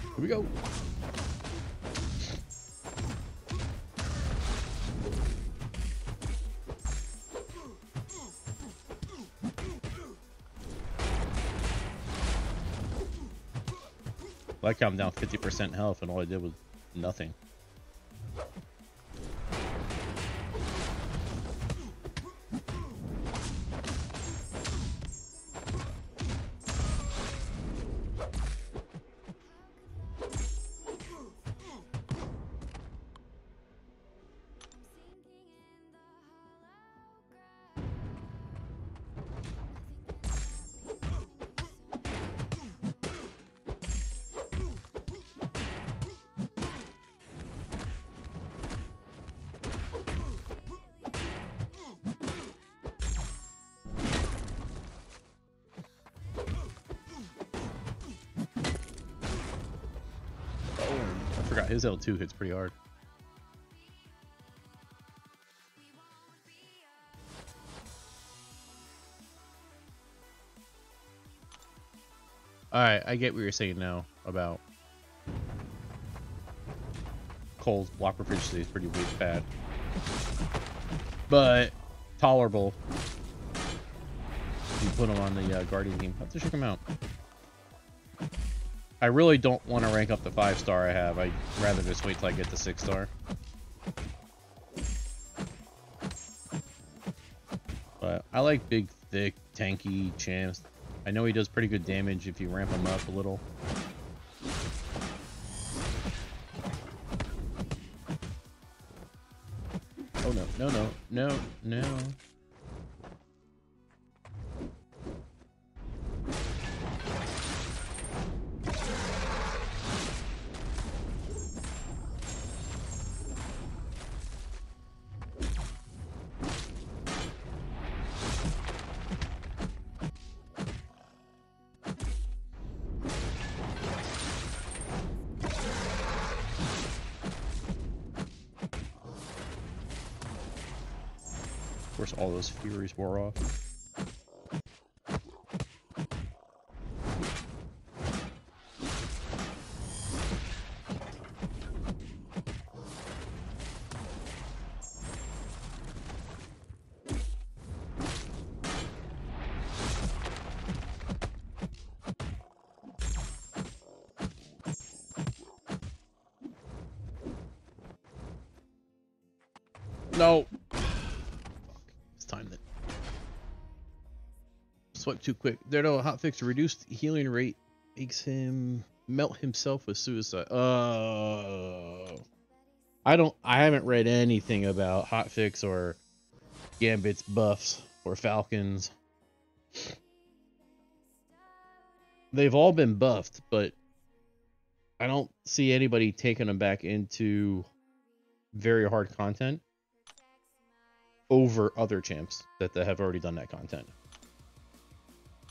Here we go. Like I'm down 50% health and all I did was nothing. His L2 hits pretty hard. Alright, I get what you're saying now about Cole's block proficiency is pretty weak bad. But tolerable. You put him on the uh, Guardian team. To check him out. I really don't want to rank up the five star I have. I'd rather just wait till I get the six star. But I like big, thick, tanky champs. I know he does pretty good damage if you ramp him up a little. Oh no, no, no, no, no. Furies wore off. No. Too quick. There no hotfix reduced healing rate makes him melt himself with suicide. Uh I don't I haven't read anything about hotfix or Gambit's buffs or Falcons. They've all been buffed, but I don't see anybody taking them back into very hard content over other champs that, that have already done that content.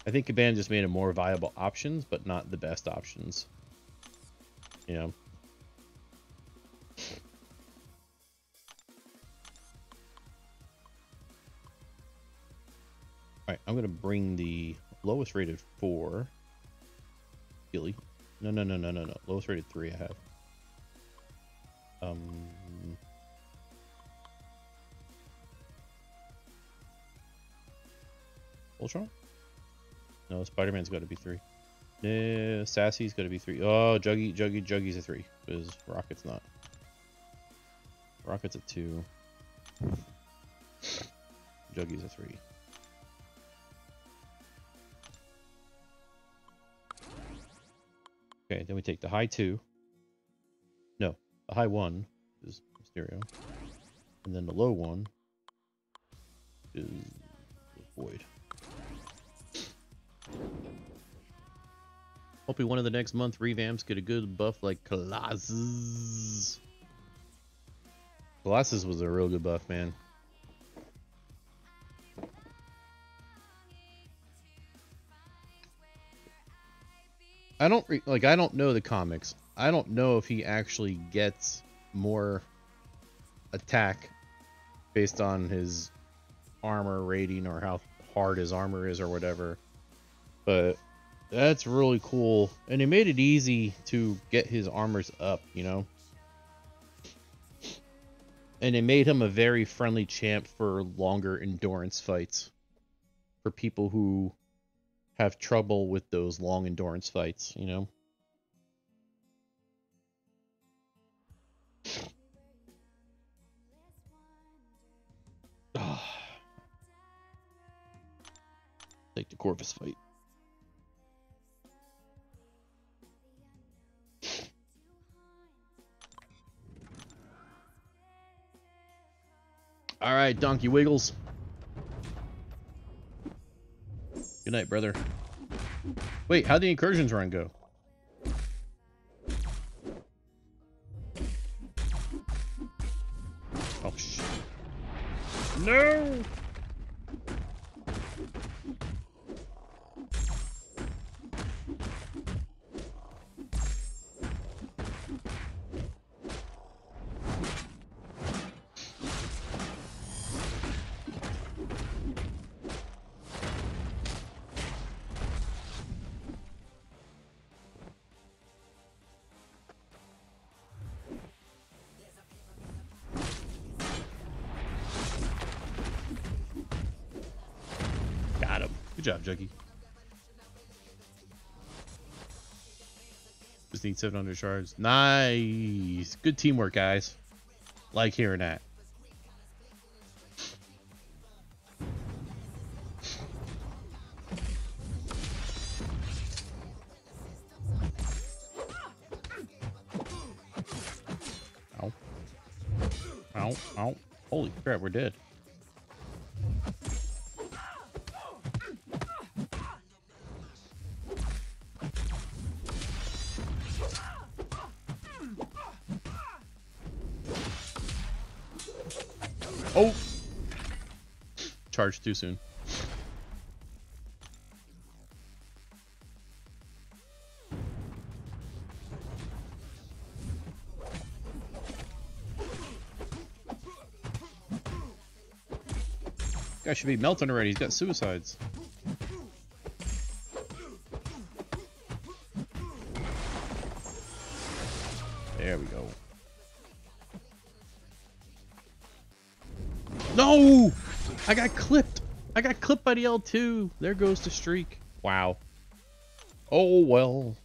I think Kabam just made it more viable options, but not the best options. You know. Alright, I'm gonna bring the lowest rated four. Gilly. No no no no no no. Lowest rated three I have. Um Ultron? No, Spider-Man's got to be three. Yeah, Sassy's got to be three. Oh, Juggy, Juggy, Juggy's a three. Because Rocket's not. Rocket's a two. Juggy's a three. Okay, then we take the high two. No, the high one is Mysterio. And then the low one is Void. Hopefully one of the next month revamps get a good buff like Colossus. Colossus was a real good buff, man. I don't like I don't know the comics. I don't know if he actually gets more attack based on his armor rating or how hard his armor is or whatever. But that's really cool. And it made it easy to get his armors up, you know? And it made him a very friendly champ for longer endurance fights. For people who have trouble with those long endurance fights, you know? Take the Corvus fight. All right, Donkey Wiggles. Good night, brother. Wait, how'd the incursions run go? Oh, shit. No! Job, Juggy. Just need 700 shards. Nice. Good teamwork, guys. Like hearing that. Ow. Ow, ow. Holy crap, we're dead. Charged too soon. Guy should be melting already. He's got suicides. Clipped L2. There goes the streak. Wow. Oh, well.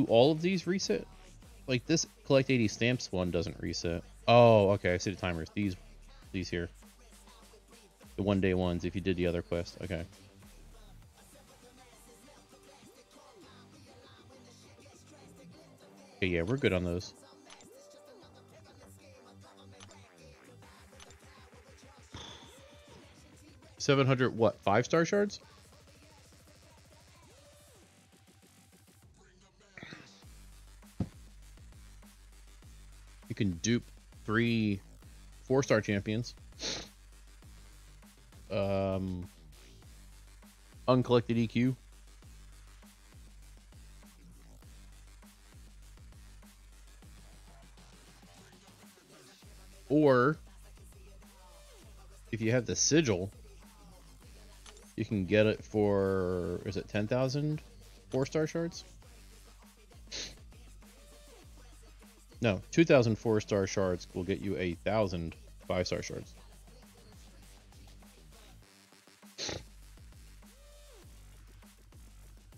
Do all of these reset? Like this collect 80 stamps one doesn't reset. Oh, okay. I see the timers. These, these here. The one day ones if you did the other quest. Okay. Okay, yeah, we're good on those. Seven hundred what? Five star shards? Can dupe three four star champions. Um, uncollected EQ. Or if you have the sigil, you can get it for is it 10,000 four star shards? No, 2,000 four star shards will get you a thousand five star shards.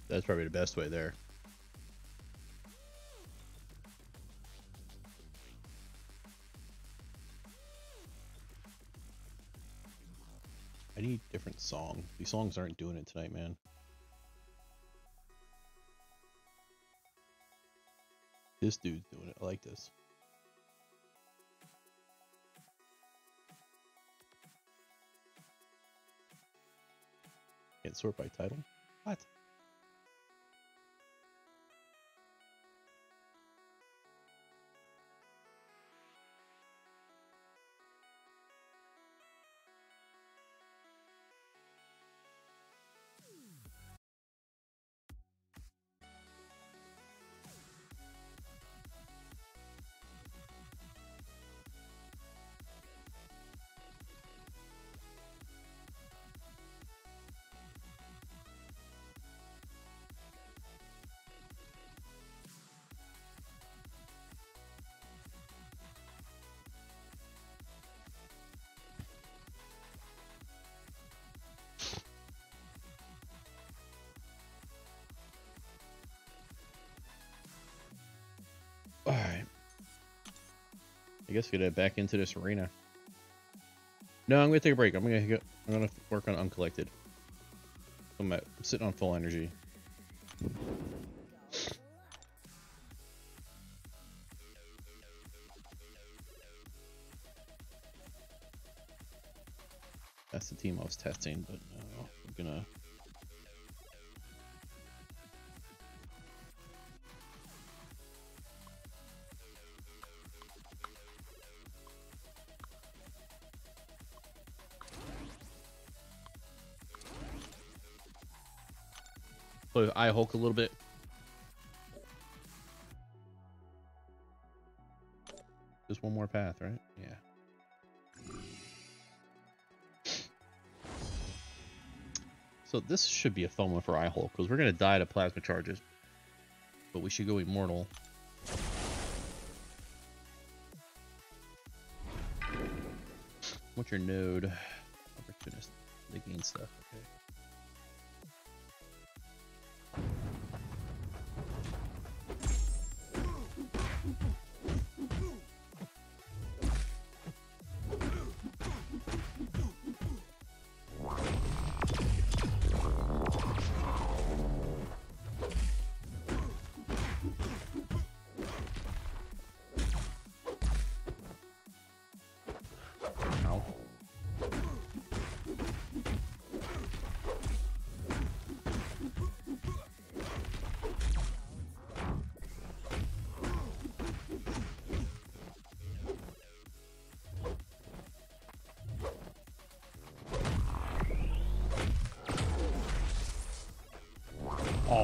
That's probably the best way there. I need different song. These songs aren't doing it tonight, man. This dude's doing it. I like this. Can't sort by title? What? I guess we gotta back into this arena. No, I'm gonna take a break. I'm gonna go, I'm gonna work on uncollected. I'm, at, I'm sitting on full energy. That's the team I was testing, but uh, I'm gonna I Hulk a little bit. Just one more path, right? Yeah. So this should be a one for I Hulk, because we're going to die to plasma charges. But we should go Immortal. What's your node? Opportunist. They gain stuff, okay.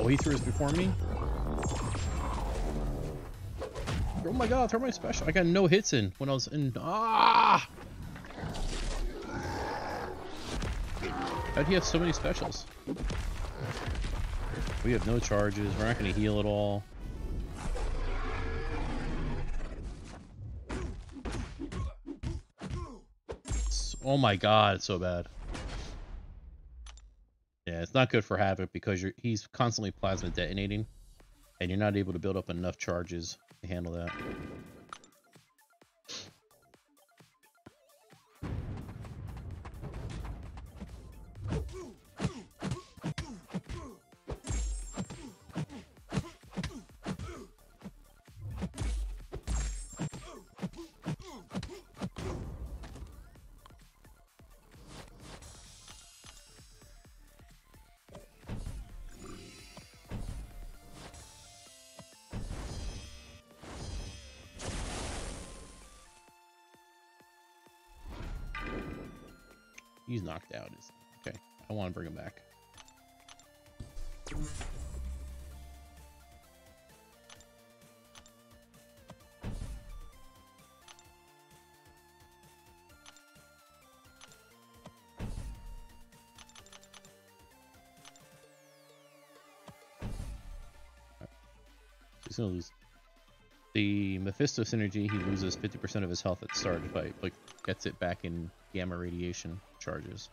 He threw his before me? Oh my god, throw my special. I got no hits in when I was in. Ah! How'd he have so many specials? We have no charges. We're not going to heal at all. Oh my god, it's so bad. Not good for Havoc because he's constantly plasma detonating, and you're not able to build up enough charges to handle that. Knocked out. Is okay. I want to bring him back. He's gonna lose. The Mephisto synergy, he loses 50% of his health at start if I like gets it back in gamma radiation charges.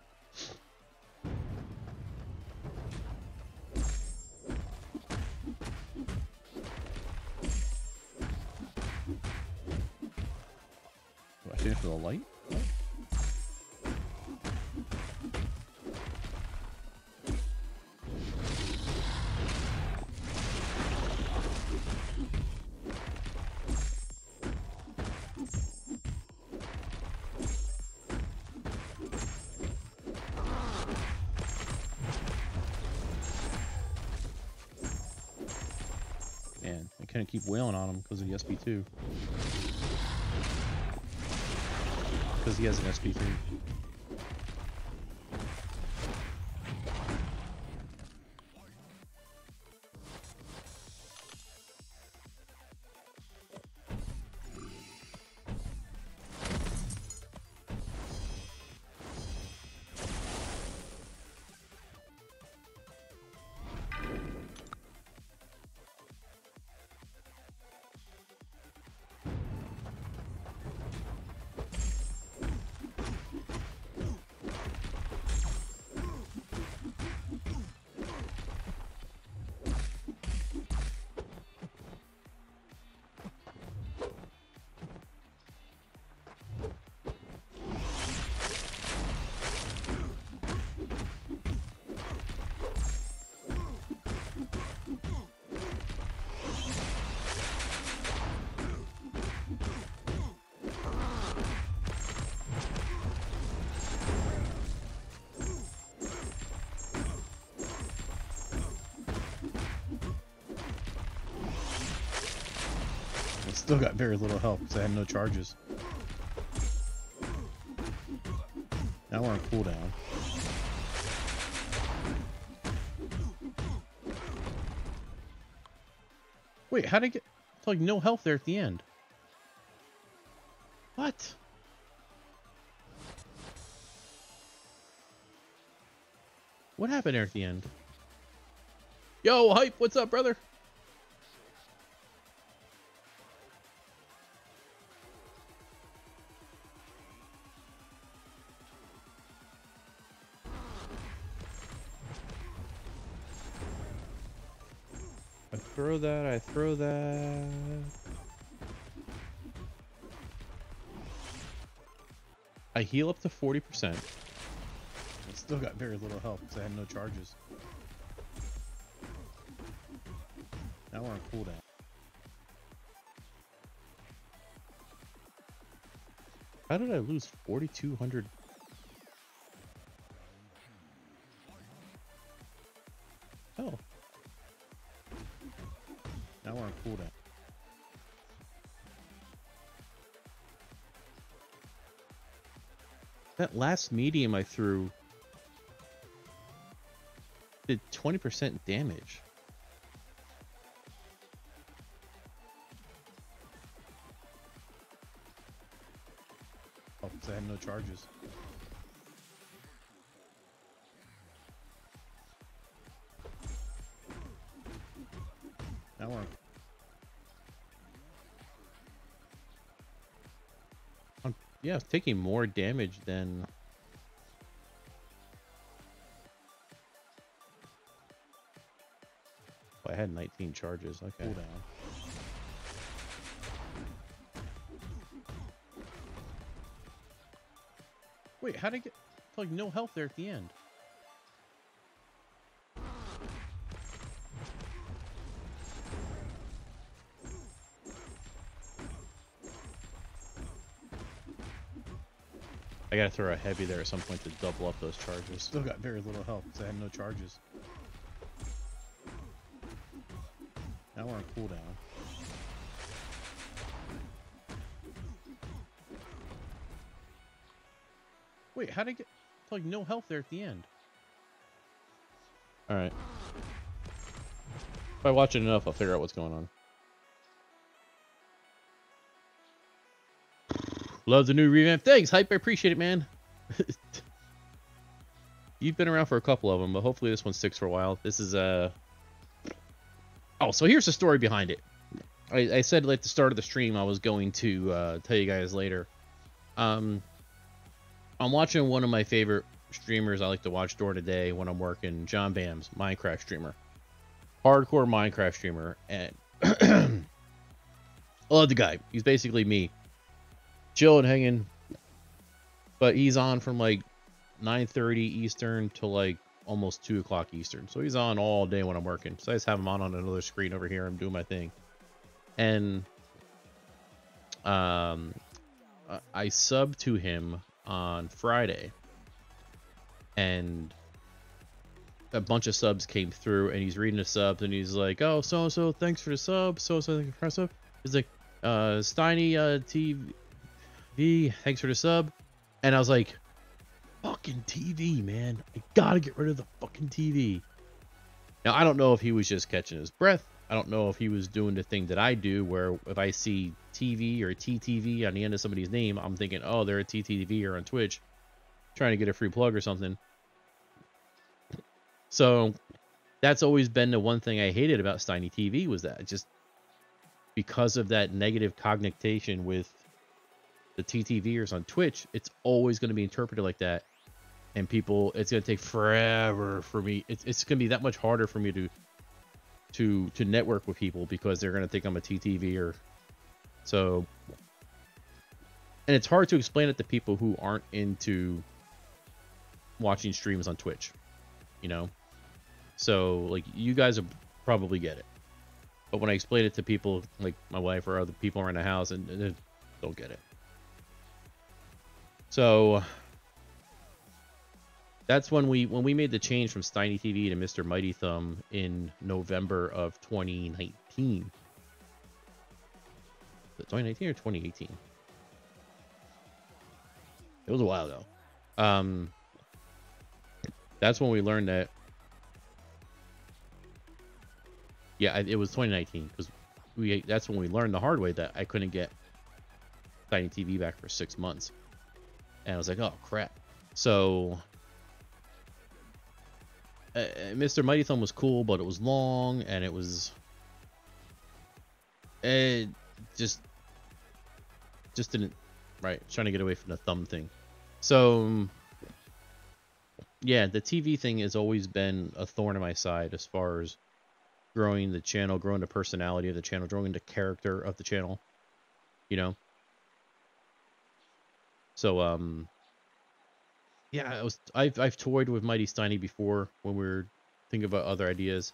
SP2. Because he has an SP3. Still got very little health because I had no charges. Now we're on cooldown. Wait, how did I get like no health there at the end? What? What happened there at the end? Yo, hype, what's up, brother? Throw that, I throw that. I heal up to 40%. I still got very little health because I had no charges. Now we're on cooldown. How did I lose 4,200? last medium I threw did 20% damage. Oh, because I had no charges. Yeah, it's taking more damage than Oh, I had 19 charges. Okay. Cooldown. Wait, how did I get like no health there at the end? I gotta throw a heavy there at some point to double up those charges. Still got very little health because I had no charges. Now we're on cooldown. Wait, how did I get like no health there at the end? Alright. If I watch it enough, I'll figure out what's going on. Love the new revamp. Thanks, Hype. I appreciate it, man. You've been around for a couple of them, but hopefully this one sticks for a while. This is, uh... Oh, so here's the story behind it. I, I said at the start of the stream I was going to uh, tell you guys later. Um, I'm watching one of my favorite streamers I like to watch during the day when I'm working, John Bams, Minecraft streamer. Hardcore Minecraft streamer. And I love the guy. He's basically me. Chilling, hanging. But he's on from like 9.30 Eastern to like almost 2 o'clock Eastern. So he's on all day when I'm working. So I just have him on on another screen over here. I'm doing my thing. And um, I sub to him on Friday. And a bunch of subs came through and he's reading the subs and he's like, oh, so-and-so, thanks for the sub. So-and-so, thanks for the sub. He's like, uh, Steiny uh, TV, thanks for the sub. And I was like, fucking TV, man. I gotta get rid of the fucking TV. Now, I don't know if he was just catching his breath. I don't know if he was doing the thing that I do where if I see TV or TTV on the end of somebody's name, I'm thinking, oh, they're a TTV or on Twitch trying to get a free plug or something. So that's always been the one thing I hated about Steiny TV was that just because of that negative cognition with the TTVers on Twitch, it's always going to be interpreted like that. And people, it's going to take forever for me. It's, it's going to be that much harder for me to to to network with people because they're going to think I'm a TTVer. So, and it's hard to explain it to people who aren't into watching streams on Twitch, you know? So, like, you guys will probably get it. But when I explain it to people, like my wife or other people around the house, and, and they don't get it. So, that's when we when we made the change from Steiny TV to Mr. Mighty Thumb in November of 2019. 2019 or 2018? It was a while ago. Um, that's when we learned that. Yeah, it was 2019 because we. That's when we learned the hard way that I couldn't get Steiny TV back for six months, and I was like, "Oh crap!" So, uh, Mr. Mighty Thumb was cool, but it was long and it was. It just just didn't right trying to get away from the thumb thing so yeah the tv thing has always been a thorn in my side as far as growing the channel growing the personality of the channel growing the character of the channel you know so um yeah i was i've, I've toyed with mighty steiny before when we were thinking about other ideas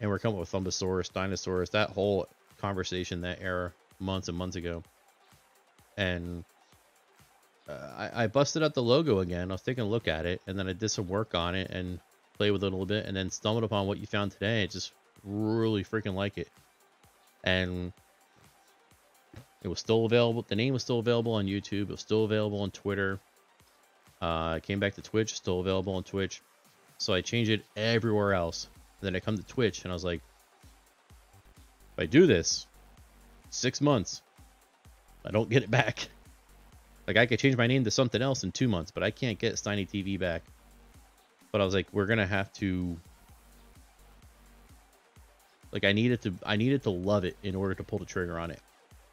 and we're coming up with thumbosaurus dinosaurus that whole conversation that era months and months ago and uh, I, I busted out the logo again. I was taking a look at it, and then I did some work on it and played with it a little bit, and then stumbled upon what you found today. I just really freaking like it, and it was still available. The name was still available on YouTube. It was still available on Twitter. Uh, I came back to Twitch, still available on Twitch. So I changed it everywhere else. And then I come to Twitch, and I was like, if I do this, six months, I don't get it back. Like I could change my name to something else in two months, but I can't get Steiny TV back. But I was like, we're gonna have to. Like I needed to, I needed to love it in order to pull the trigger on it,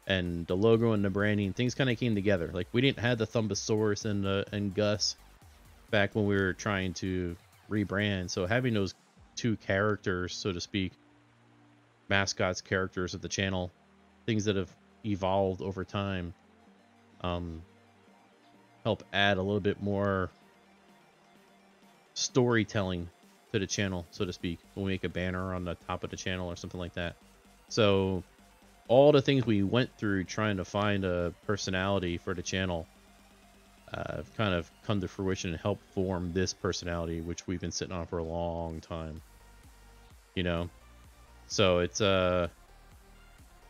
and the logo and the branding, things kind of came together. Like we didn't have the Thumbosaurus and and Gus back when we were trying to rebrand. So having those two characters, so to speak, mascots, characters of the channel, things that have evolved over time, um, help add a little bit more storytelling to the channel, so to speak. When We'll make a banner on the top of the channel or something like that. So all the things we went through trying to find a personality for the channel uh, have kind of come to fruition and helped form this personality, which we've been sitting on for a long time. You know, so it's uh,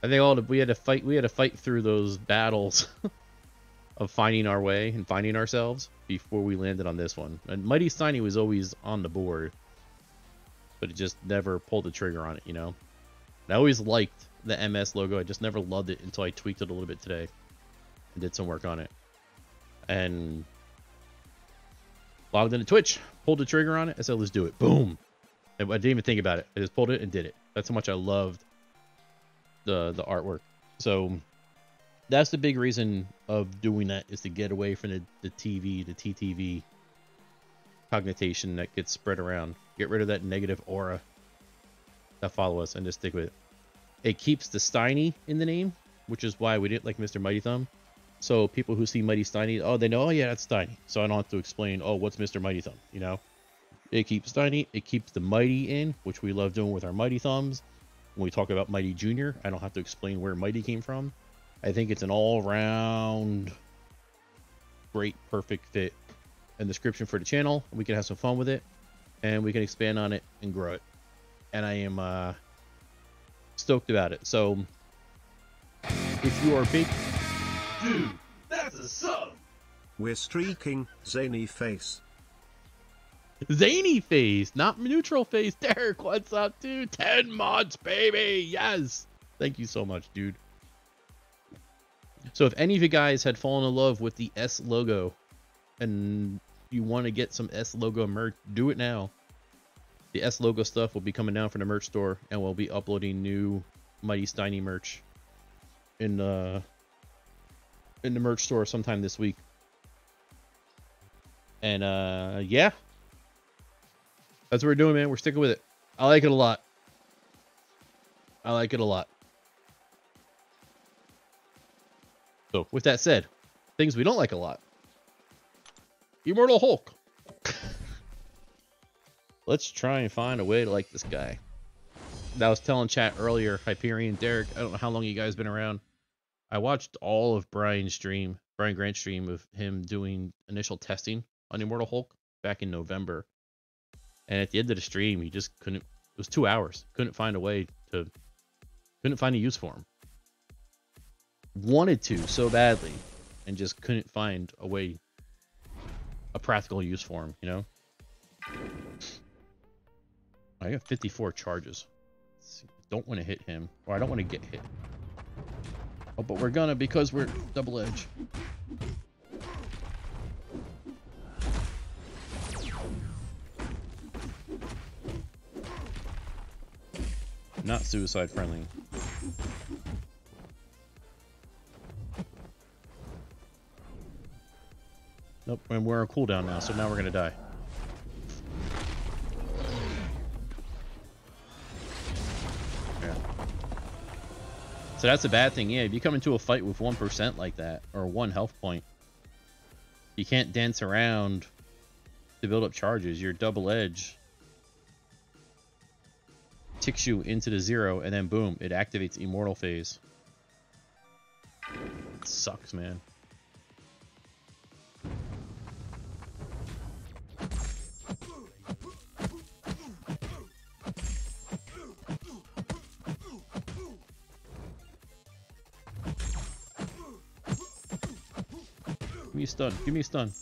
I think all the, we had to fight. We had to fight through those battles of finding our way and finding ourselves before we landed on this one. And Mighty Steiny was always on the board, but it just never pulled the trigger on it. You know, I always liked the MS logo. I just never loved it until I tweaked it a little bit today and did some work on it and logged into Twitch, pulled the trigger on it. I said, let's do it. Boom. I didn't even think about it. I just pulled it and did it. That's how much I loved the the artwork. So that's the big reason of doing that is to get away from the, the TV, the TTV cognition that gets spread around. Get rid of that negative aura that follow us and just stick with it. It keeps the Steiny in the name, which is why we didn't like Mr. Mighty Thumb. So people who see Mighty Steiny, oh, they know, oh yeah, that's Steiny. So I don't have to explain, oh, what's Mr. Mighty Thumb, you know? It keeps Steiny, it keeps the Mighty in, which we love doing with our Mighty Thumbs. When we talk about Mighty Junior, I don't have to explain where Mighty came from. I think it's an all-round great, perfect fit and description for the channel. We can have some fun with it, and we can expand on it and grow it. And I am uh, stoked about it. So if you are big Dude, that's a sub. We're streaking, zany face. Zany face, not neutral face. Derek, what's up, dude? 10 mods, baby. Yes. Thank you so much, dude. So if any of you guys had fallen in love with the S logo and you want to get some S logo merch, do it now. The S logo stuff will be coming down from the merch store and we'll be uploading new Mighty Steiny merch in uh in the merch store sometime this week. And uh yeah. That's what we're doing, man. We're sticking with it. I like it a lot. I like it a lot. So, with that said, things we don't like a lot. Immortal Hulk. Let's try and find a way to like this guy. That was telling chat earlier, Hyperion, Derek, I don't know how long you guys been around. I watched all of Brian's stream, Brian Grant's stream of him doing initial testing on Immortal Hulk back in November. And at the end of the stream, he just couldn't. It was two hours. Couldn't find a way to. Couldn't find a use for him. Wanted to so badly, and just couldn't find a way. A practical use for him, you know. I got 54 charges. Don't want to hit him, or I don't want to get hit. Oh, but we're gonna because we're double edge. Not suicide friendly. Nope, and we're on cooldown now, so now we're gonna die. So that's a bad thing. Yeah, if you come into a fight with 1% like that, or one health point, you can't dance around to build up charges. Your double edge ticks you into the zero, and then boom, it activates immortal phase. It sucks, man. me a stun. Give me a stun.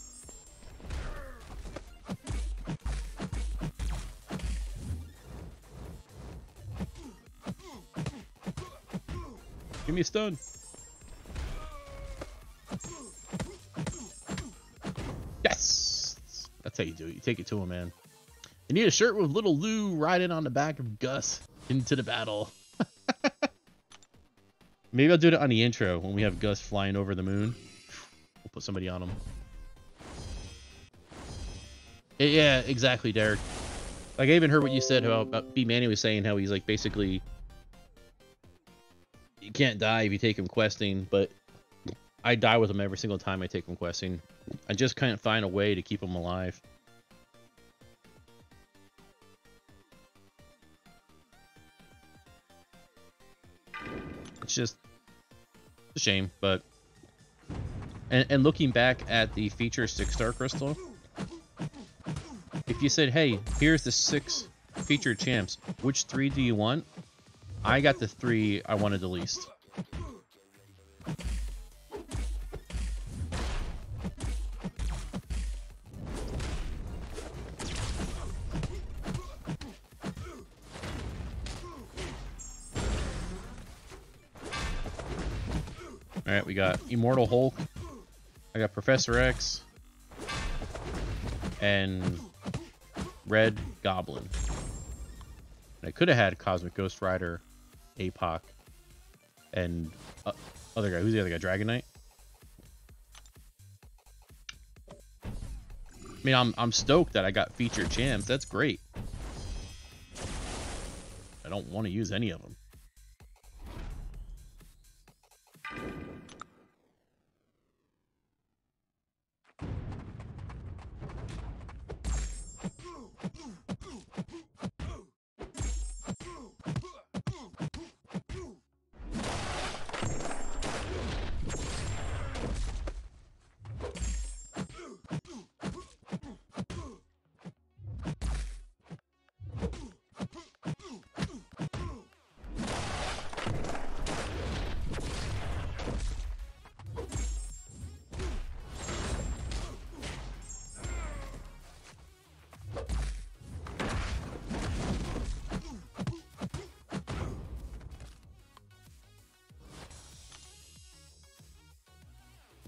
Give me a stun. Yes! That's how you do it. You take it to him, man. You need a shirt with little Lou riding on the back of Gus into the battle. Maybe I'll do it on the intro when we have Gus flying over the moon. Put somebody on him. Yeah, exactly, Derek. Like I even heard what you said about, about B Manny was saying how he's like basically you can't die if you take him questing, but I die with him every single time I take him questing. I just can't find a way to keep him alive. It's just a shame, but and, and looking back at the feature six star crystal, if you said, "Hey, here's the six featured champs. Which three do you want?" I got the three I wanted the least. All right, we got Immortal Hulk. I got Professor X and Red Goblin. And I could have had Cosmic Ghost Rider, APOC, and uh, other guy. Who's the other guy? Dragon Knight. I mean, I'm I'm stoked that I got featured champs. That's great. I don't want to use any of them.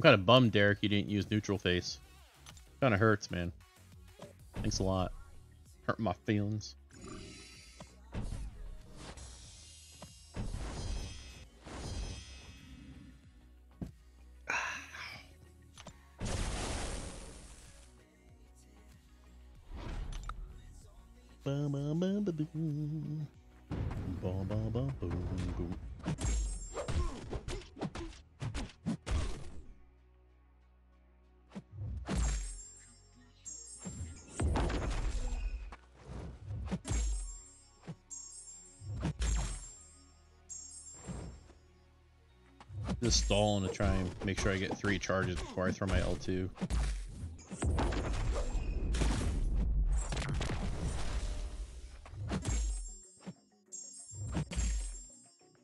Kind of bummed, Derek, you didn't use neutral face. Kind of hurts, man. Thanks a lot. Hurt my feelings. Stalling to try and make sure I get three charges before I throw my L2.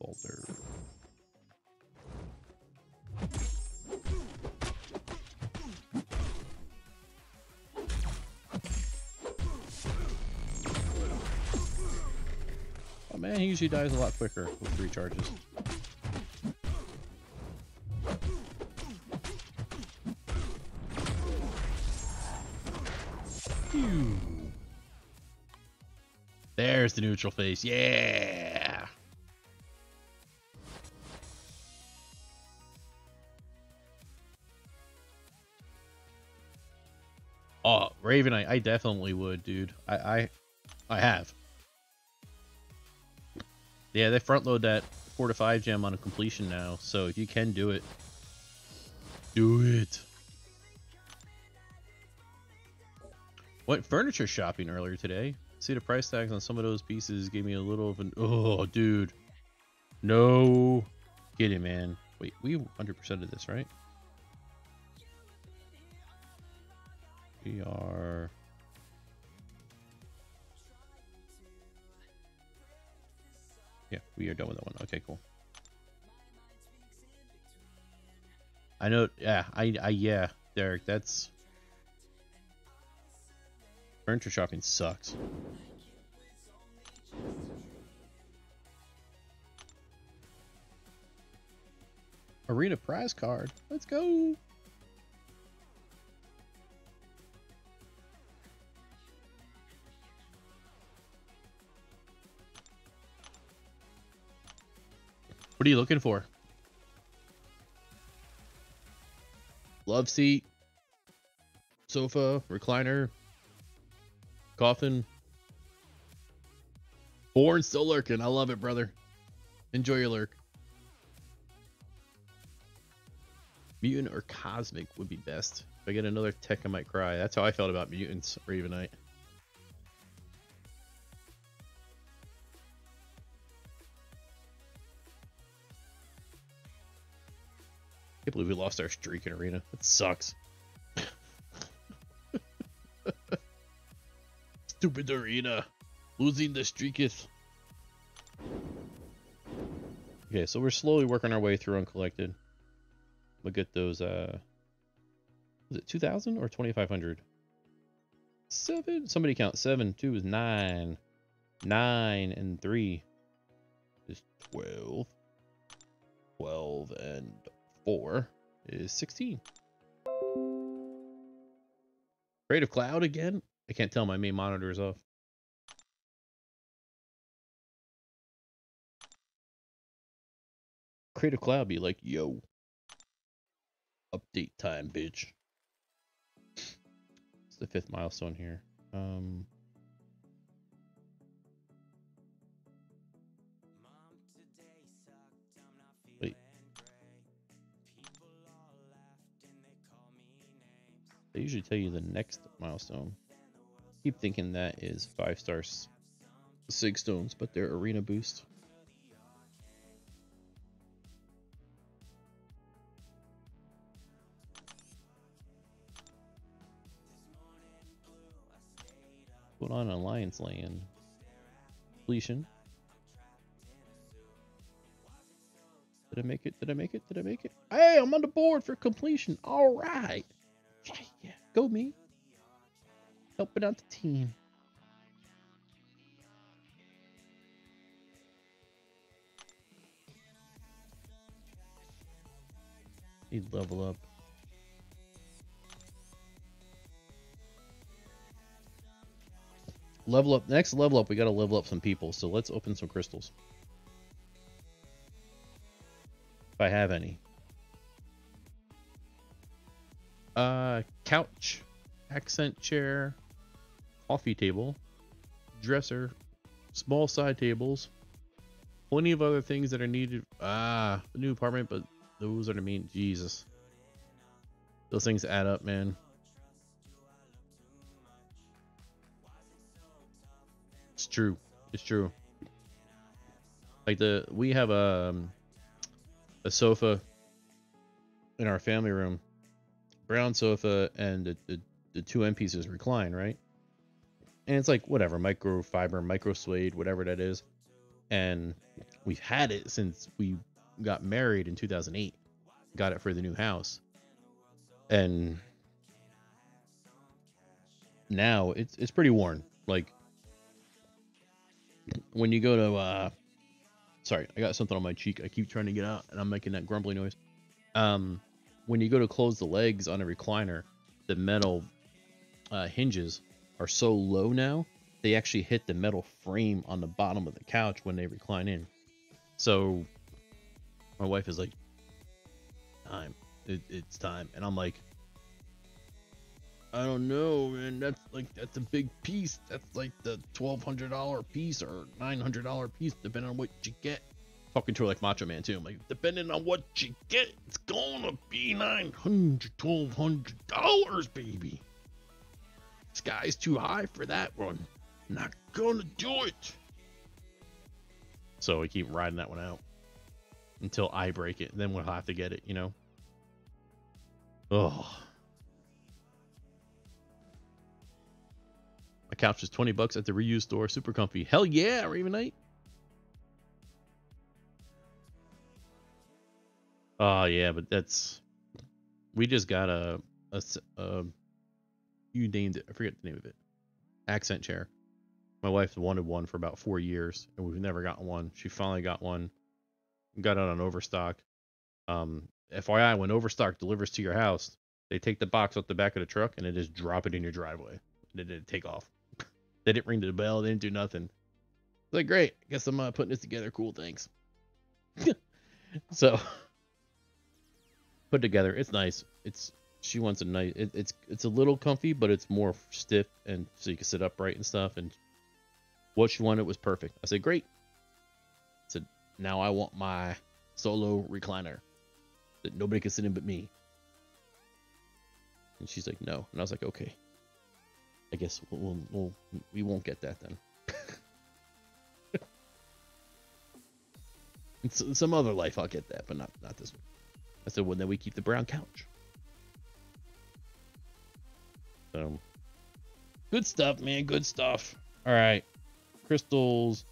Boulder. Oh man, he usually dies a lot quicker with three charges. Neutral face. Yeah. Oh, Raven, I, I definitely would, dude. I, I, I have. Yeah, they front load that four to five gem on a completion now. So if you can do it, do it. Went furniture shopping earlier today. See the price tags on some of those pieces gave me a little of an oh dude. No Get it, man. Wait, we 100% of this, right? We are Yeah, we are done with that one. Okay, cool. I know yeah, I I yeah, Derek, that's Furniture shopping sucks. Arena prize card. Let's go. What are you looking for? Love seat, sofa, recliner, coffin. Born still lurking. I love it, brother. Enjoy your lurk. Mutant or cosmic would be best. If I get another tech, I might cry. That's how I felt about mutants or Evenite. can't believe we lost our streak in arena. That sucks. Stupid arena. Losing the streak is. Okay, so we're slowly working our way through uncollected. We'll get those, uh... Was it 2,000 or 2,500? Seven? Somebody count. Seven. Two is nine. Nine and three is 12. 12 and 4 is 16. Creative Cloud again? I can't tell my main monitor is off. Creative Cloud be like, yo, update time, bitch. It's the fifth milestone here. Um, wait. They usually tell you the next milestone. Keep thinking that is five stars, six stones, but they're arena boost. Put on Alliance Land. Completion. Did I make it? Did I make it? Did I make it? Hey, I'm on the board for completion. All right. Yeah, yeah. Go me. Helping out the team. Need level up. Level up. Next level up, we got to level up some people. So let's open some crystals. If I have any. Uh, couch, accent chair, coffee table, dresser, small side tables, plenty of other things that are needed. Ah, new apartment, but those are the main. Jesus, those things add up, man. It's true. It's true. Like the we have a um, a sofa in our family room brown sofa and the, the, the two end pieces recline, right? And it's like whatever, microfiber, micro suede, whatever that is. And we've had it since we got married in 2008. Got it for the new house. And now it's it's pretty worn. Like when you go to uh sorry, I got something on my cheek. I keep trying to get out and I'm making that grumbly noise. Um when you go to close the legs on a recliner, the metal uh, hinges are so low now, they actually hit the metal frame on the bottom of the couch when they recline in. So my wife is like, time. It, it's time. And I'm like, I don't know, man. That's like, that's a big piece. That's like the $1,200 piece or $900 piece, depending on what you get talking to her like Macho Man too. I'm like, depending on what you get, it's gonna be nine hundred, twelve hundred dollars, baby. Sky's too high for that one. Not gonna do it. So we keep riding that one out until I break it. Then we'll have to get it, you know. Oh. My couch is 20 bucks at the reuse store. Super comfy. Hell yeah, Ravenite. Oh ah, yeah, but that's we just got a, a, a you named it. I forget the name of it. Accent chair. My wife wanted one for about four years, and we've never gotten one. She finally got one. Got it on Overstock. Um, FYI, when Overstock delivers to your house, they take the box off the back of the truck and they just drop it in your driveway. They didn't take off. they didn't ring the bell. They didn't do nothing. It's Like, great. Guess I'm uh, putting this together. Cool. Thanks. so put together, it's nice. It's she wants a nice. It, it's it's a little comfy, but it's more stiff, and so you can sit upright and stuff. And what she wanted was perfect. I said, great. I said, now I want my solo recliner that nobody can sit in but me. And she's like, no. And I was like, okay. I guess we'll, we'll, we'll we won't get that then. Some other life, I'll get that, but not not this one. I said, well, then we keep the brown couch. So, good stuff, man. Good stuff. All right, crystals.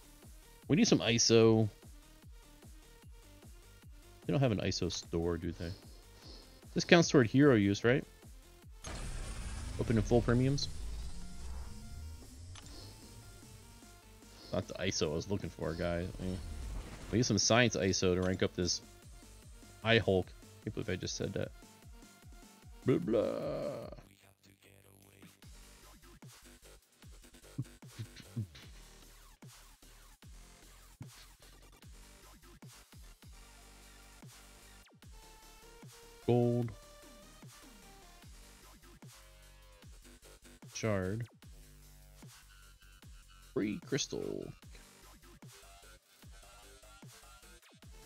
We need some ISO. They don't have an ISO store, do they? This counts toward hero use, right? Open and full premiums. Not the ISO I was looking for, guys. Eh. We need some science ISO to rank up this I Hulk. Can't believe I just said that. Blah blah. Gold. Shard. Free crystal.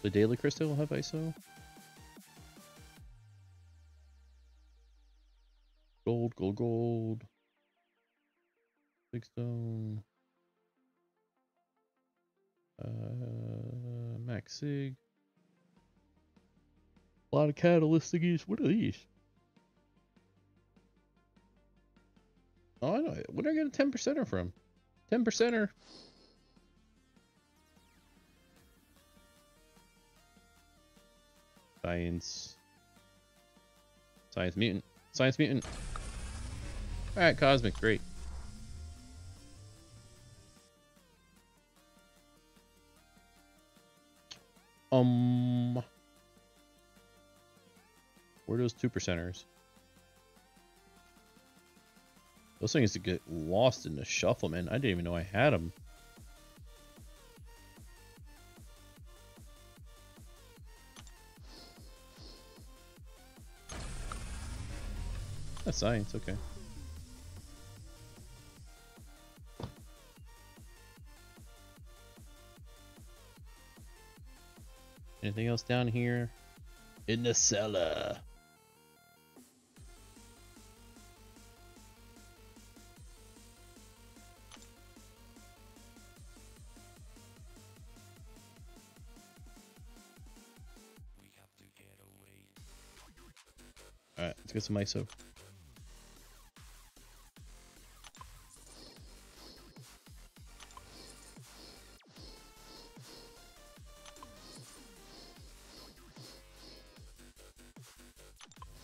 The daily crystal will have ISO. Gold, gold, gold. Big stone. Uh, max sig. A lot of catalyst thingies. What are these? Oh, I know. Where did I get a 10 percenter from? 10 percenter. Science. Science mutant. Science mutant. Alright, cosmic, great. Um Where are those two percenters? Those things to get lost in the shuffle, man. I didn't even know I had them. That's science, okay. Anything else down here? In the cellar. Alright, let's get some ISO.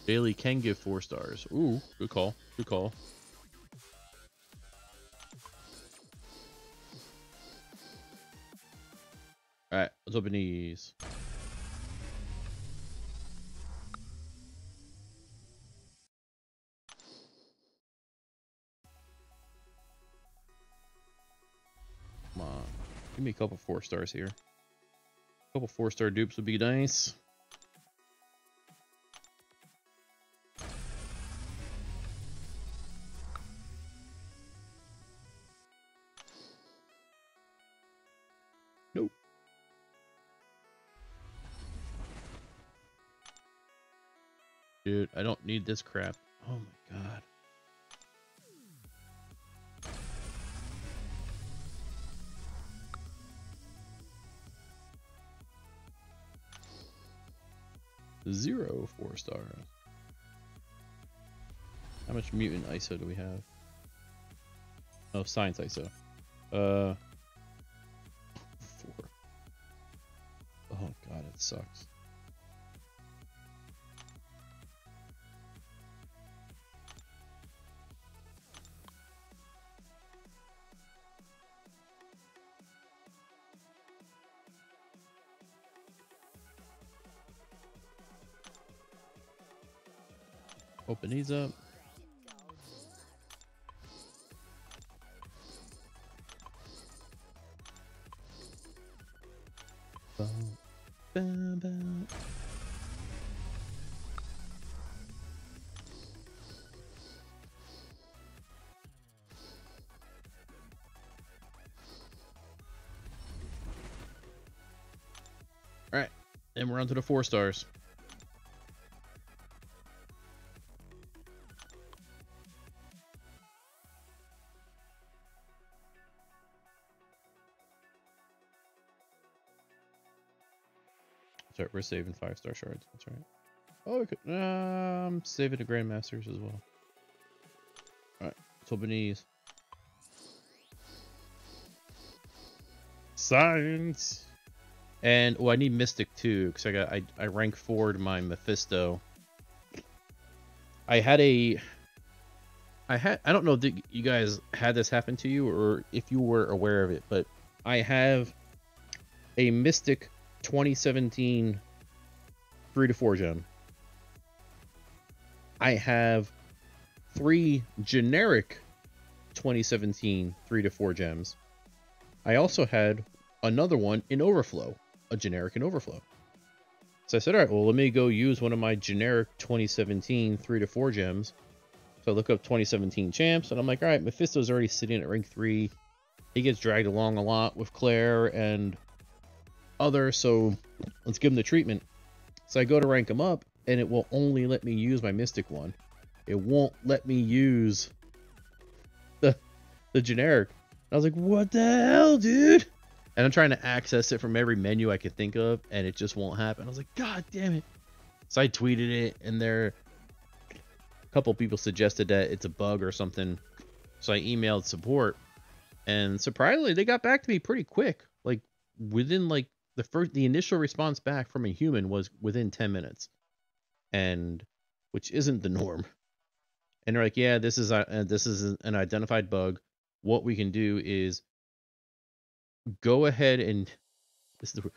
Bailey can give four stars. Ooh, good call. Good call. Alright, let's open these. Couple four stars here. A couple four star dupes would be nice. Nope. Dude, I don't need this crap. Oh my four stars. How much mutant ISO do we have? Oh, science ISO. Uh, four. Oh god, it sucks. Open these up. All right, and we're on to the four stars. We're saving five star shards. That's right. Oh, we could, um, saving the Grandmasters as well. Alright, Tobanese. Science! And, oh, I need Mystic too, because I got, I, I rank forward my Mephisto. I had a, I had, I don't know if you guys had this happen to you, or if you were aware of it, but I have a Mystic 2017 3 to 4 gem. I have three generic 2017 3 to 4 gems. I also had another one in overflow, a generic in overflow. So I said, all right, well, let me go use one of my generic 2017 3 to 4 gems. So I look up 2017 champs, and I'm like, all right, Mephisto's already sitting at rank 3. He gets dragged along a lot with Claire and other, so let's give him the treatment. So I go to rank them up, and it will only let me use my Mystic one. It won't let me use the the generic. I was like, what the hell, dude? And I'm trying to access it from every menu I could think of, and it just won't happen. I was like, God damn it. So I tweeted it, and there a couple people suggested that it's a bug or something. So I emailed support, and surprisingly, they got back to me pretty quick. Like within like the first, the initial response back from a human was within 10 minutes, and which isn't the norm. And they're like, yeah, this is a, uh, this is an identified bug. What we can do is go ahead and the,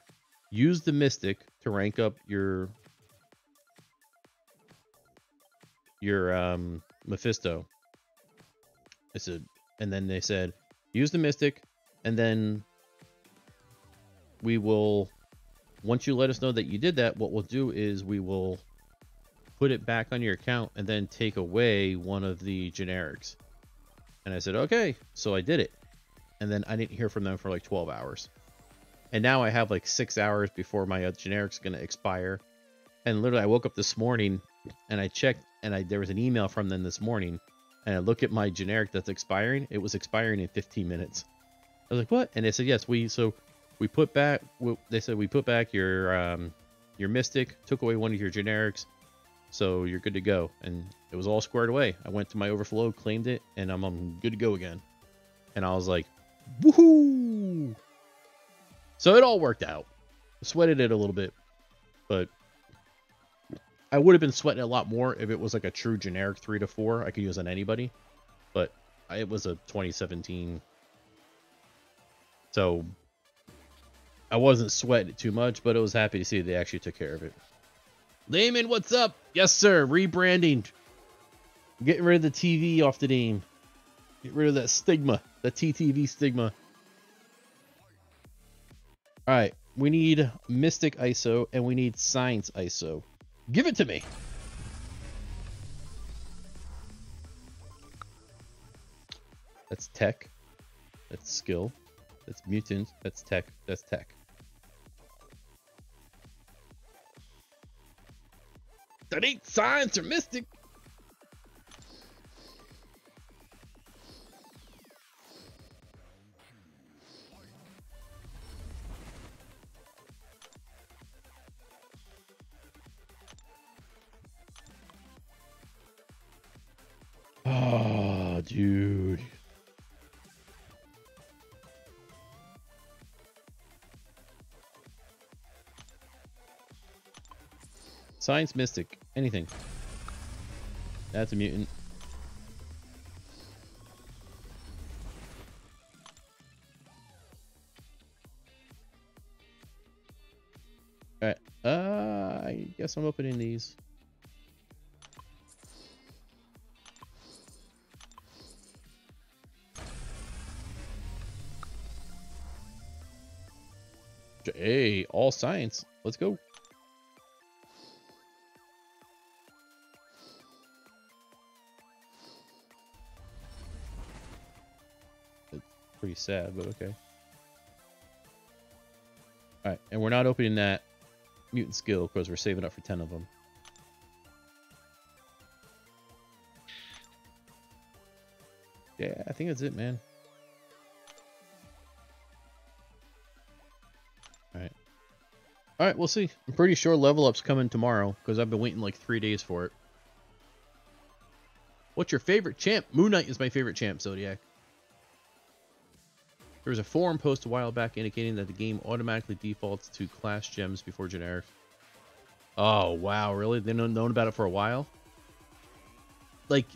use the mystic to rank up your your um Mephisto. I said, and then they said, use the mystic, and then we will once you let us know that you did that, what we'll do is we will put it back on your account and then take away one of the generics. And I said, okay. So I did it. And then I didn't hear from them for like 12 hours. And now I have like six hours before my generic's going to expire. And literally, I woke up this morning and I checked, and I there was an email from them this morning. And I look at my generic that's expiring. It was expiring in 15 minutes. I was like, what? And they said, yes, we so we put back. They said we put back your um, your mystic, took away one of your generics, so you're good to go. And it was all squared away. I went to my overflow, claimed it, and I'm, I'm good to go again. And I was like, woohoo! So it all worked out. sweated it a little bit, but I would have been sweating a lot more if it was like a true generic three to four. I could use on anybody, but it was a 2017. So I wasn't sweating it too much, but I was happy to see they actually took care of it. Layman, what's up? Yes, sir. Rebranding. Getting rid of the TV off the name. Get rid of that stigma. The TTV stigma. Alright. We need Mystic ISO and we need Science ISO. Give it to me. That's tech. That's skill. That's mutant. That's tech. That's tech. That ain't science or mystic. Oh, dude. Science Mystic. Anything. That's a mutant. Alright. Uh, I guess I'm opening these. Hey, all science. Let's go. Sad, but okay. Alright, and we're not opening that mutant skill because we're saving up for 10 of them. Yeah, I think that's it, man. Alright. Alright, we'll see. I'm pretty sure level up's coming tomorrow because I've been waiting like three days for it. What's your favorite champ? Moon Knight is my favorite champ, Zodiac. There was a forum post a while back indicating that the game automatically defaults to class gems before generic. Oh, wow, really? They've known about it for a while? Like,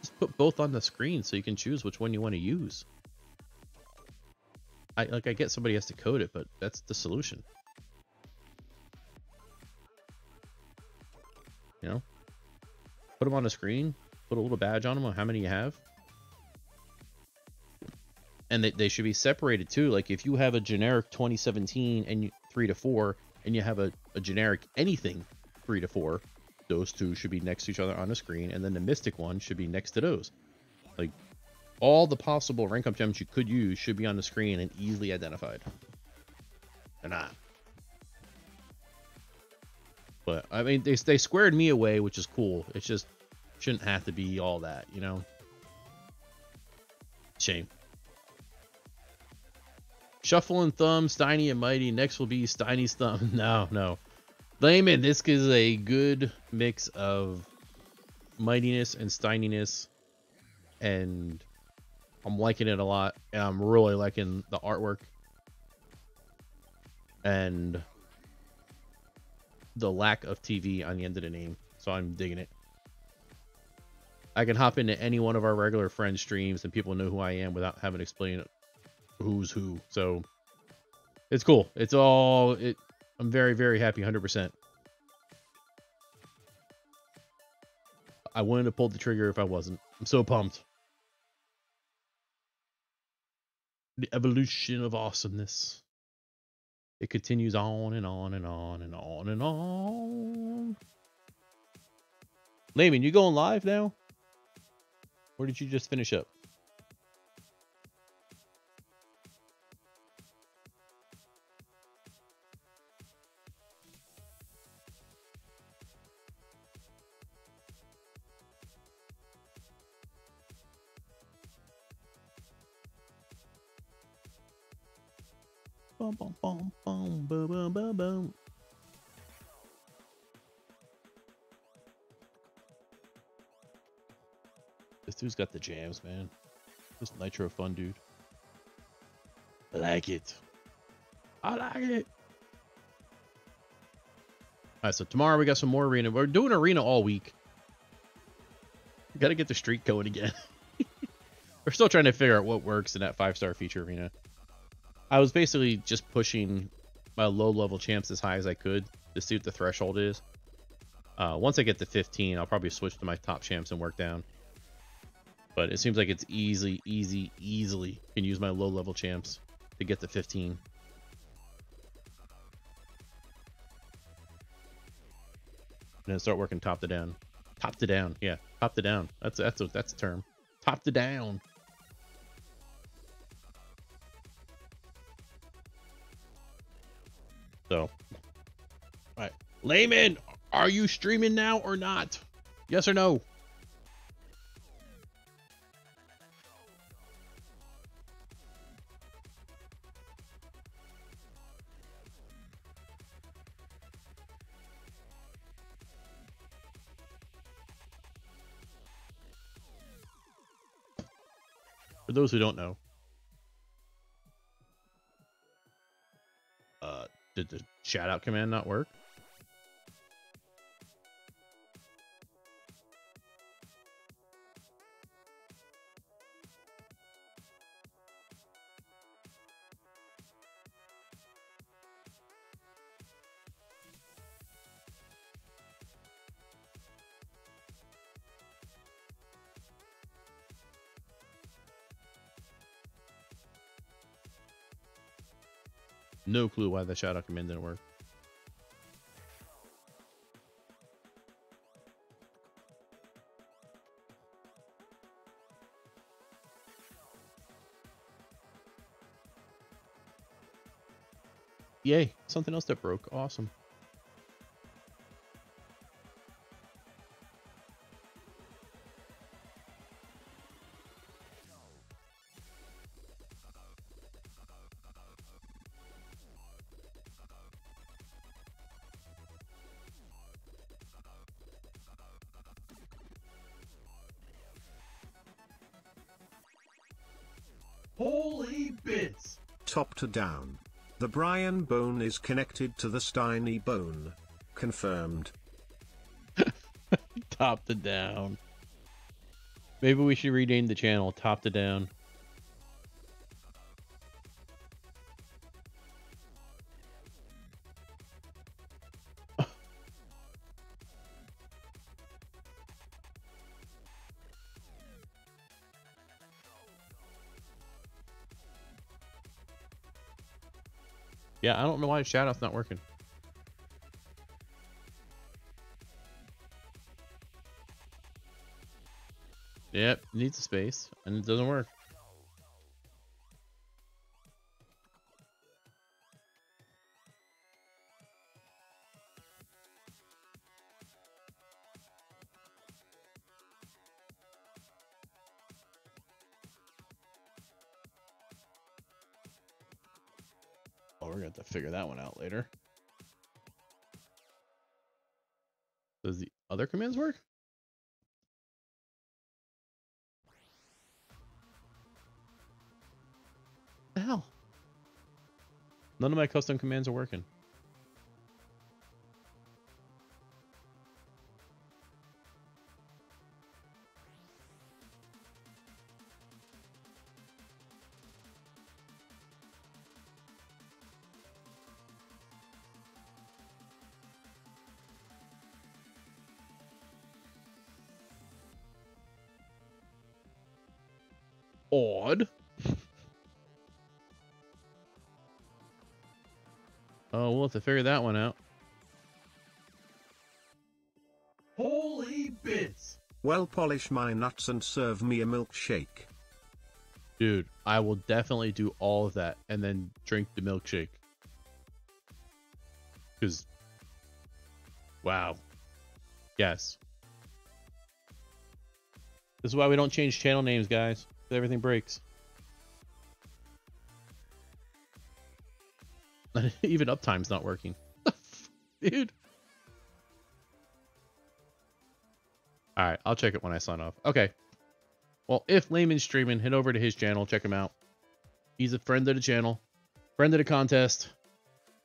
just put both on the screen so you can choose which one you want to use. I like I get somebody has to code it, but that's the solution. You know? Put them on the screen, put a little badge on them on how many you have. And they, they should be separated too. Like if you have a generic 2017 and you, 3 to 4 and you have a, a generic anything 3 to 4, those two should be next to each other on the screen and then the mystic one should be next to those. Like all the possible rank up gems you could use should be on the screen and easily identified. They're not. But I mean, they they squared me away, which is cool. It just shouldn't have to be all that, you know. Shame. Shuffle and thumb, Steiny and Mighty. Next will be Steiny's thumb. No, no. Layman, this is a good mix of mightiness and steininess, and I'm liking it a lot. And I'm really liking the artwork and the lack of TV on the end of the name. So I'm digging it. I can hop into any one of our regular friend streams and people know who I am without having to explain who's who. So it's cool. It's all it. I'm very very happy, 100%. I wouldn't have pulled the trigger if I wasn't. I'm so pumped. The evolution of awesomeness. It continues on and on and on and on and on. Layman, you going live now? Or did you just finish up? Dude's got the jams, man. This Nitro Fun dude. I like it. I like it. Alright, so tomorrow we got some more arena. We're doing arena all week. We gotta get the streak going again. We're still trying to figure out what works in that five star feature arena. I was basically just pushing my low level champs as high as I could to see what the threshold is. Uh, once I get to 15, I'll probably switch to my top champs and work down. But it seems like it's easy, easy, easily can use my low level champs to get to 15. And then start working top to down. Top to down, yeah. Top to down. That's that's a that's a term. Top to down. So, all right, Layman, are you streaming now or not? Yes or no? For those who don't know, uh, did the shout out command not work? No clue why the shout out command didn't work. Yay, something else that broke. Awesome. Down. The Brian bone is connected to the Steiny bone. Confirmed. top to down. Maybe we should rename the channel top to down. Yeah, I don't know why Shadow's not working. Yep, needs a space, and it doesn't work. Figure that one out later. Does the other commands work? the hell? None of my custom commands are working. Odd. Oh, we'll have to figure that one out. Holy bits! Well polish my nuts and serve me a milkshake. Dude, I will definitely do all of that and then drink the milkshake. Because, wow. Yes. This is why we don't change channel names, guys. Everything breaks. Even uptime's not working. Dude. Alright, I'll check it when I sign off. Okay. Well, if Layman's streaming, head over to his channel. Check him out. He's a friend of the channel. Friend of the contest.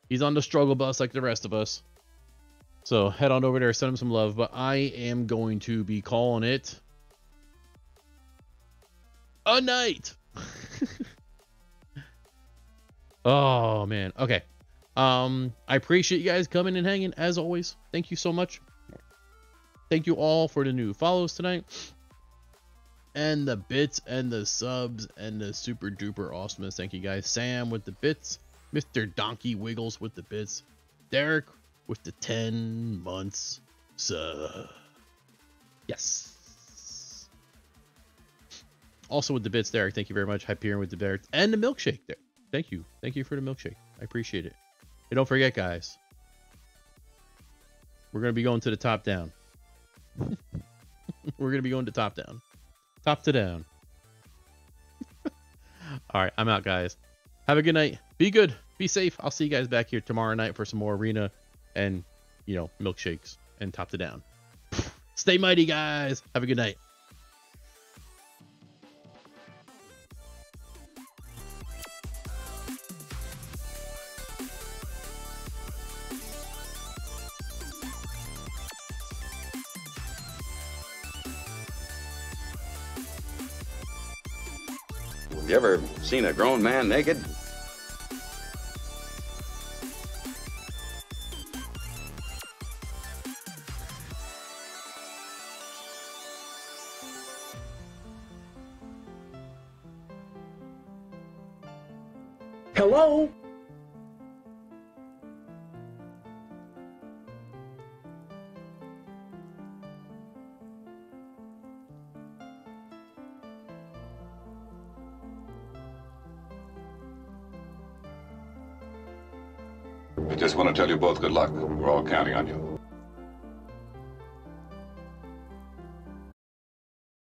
He's on the struggle bus like the rest of us. So head on over there, send him some love. But I am going to be calling it a night. Oh man. Okay. Um, I appreciate you guys coming and hanging as always. Thank you so much. Thank you all for the new follows tonight. And the bits and the subs and the super duper awesomeness. Thank you guys. Sam with the bits. Mr. Donkey Wiggles with the bits. Derek with the 10 months sub. Yes. Also with the bits, Derek. Thank you very much. Hyperion with the bits. And the milkshake there thank you. Thank you for the milkshake. I appreciate it. And don't forget, guys, we're going to be going to the top down. we're going to be going to top down. Top to down. All right, I'm out, guys. Have a good night. Be good. Be safe. I'll see you guys back here tomorrow night for some more arena and, you know, milkshakes and top to down. Stay mighty, guys. Have a good night. Have you ever seen a grown man naked? Tell you both good luck. We're all counting on you.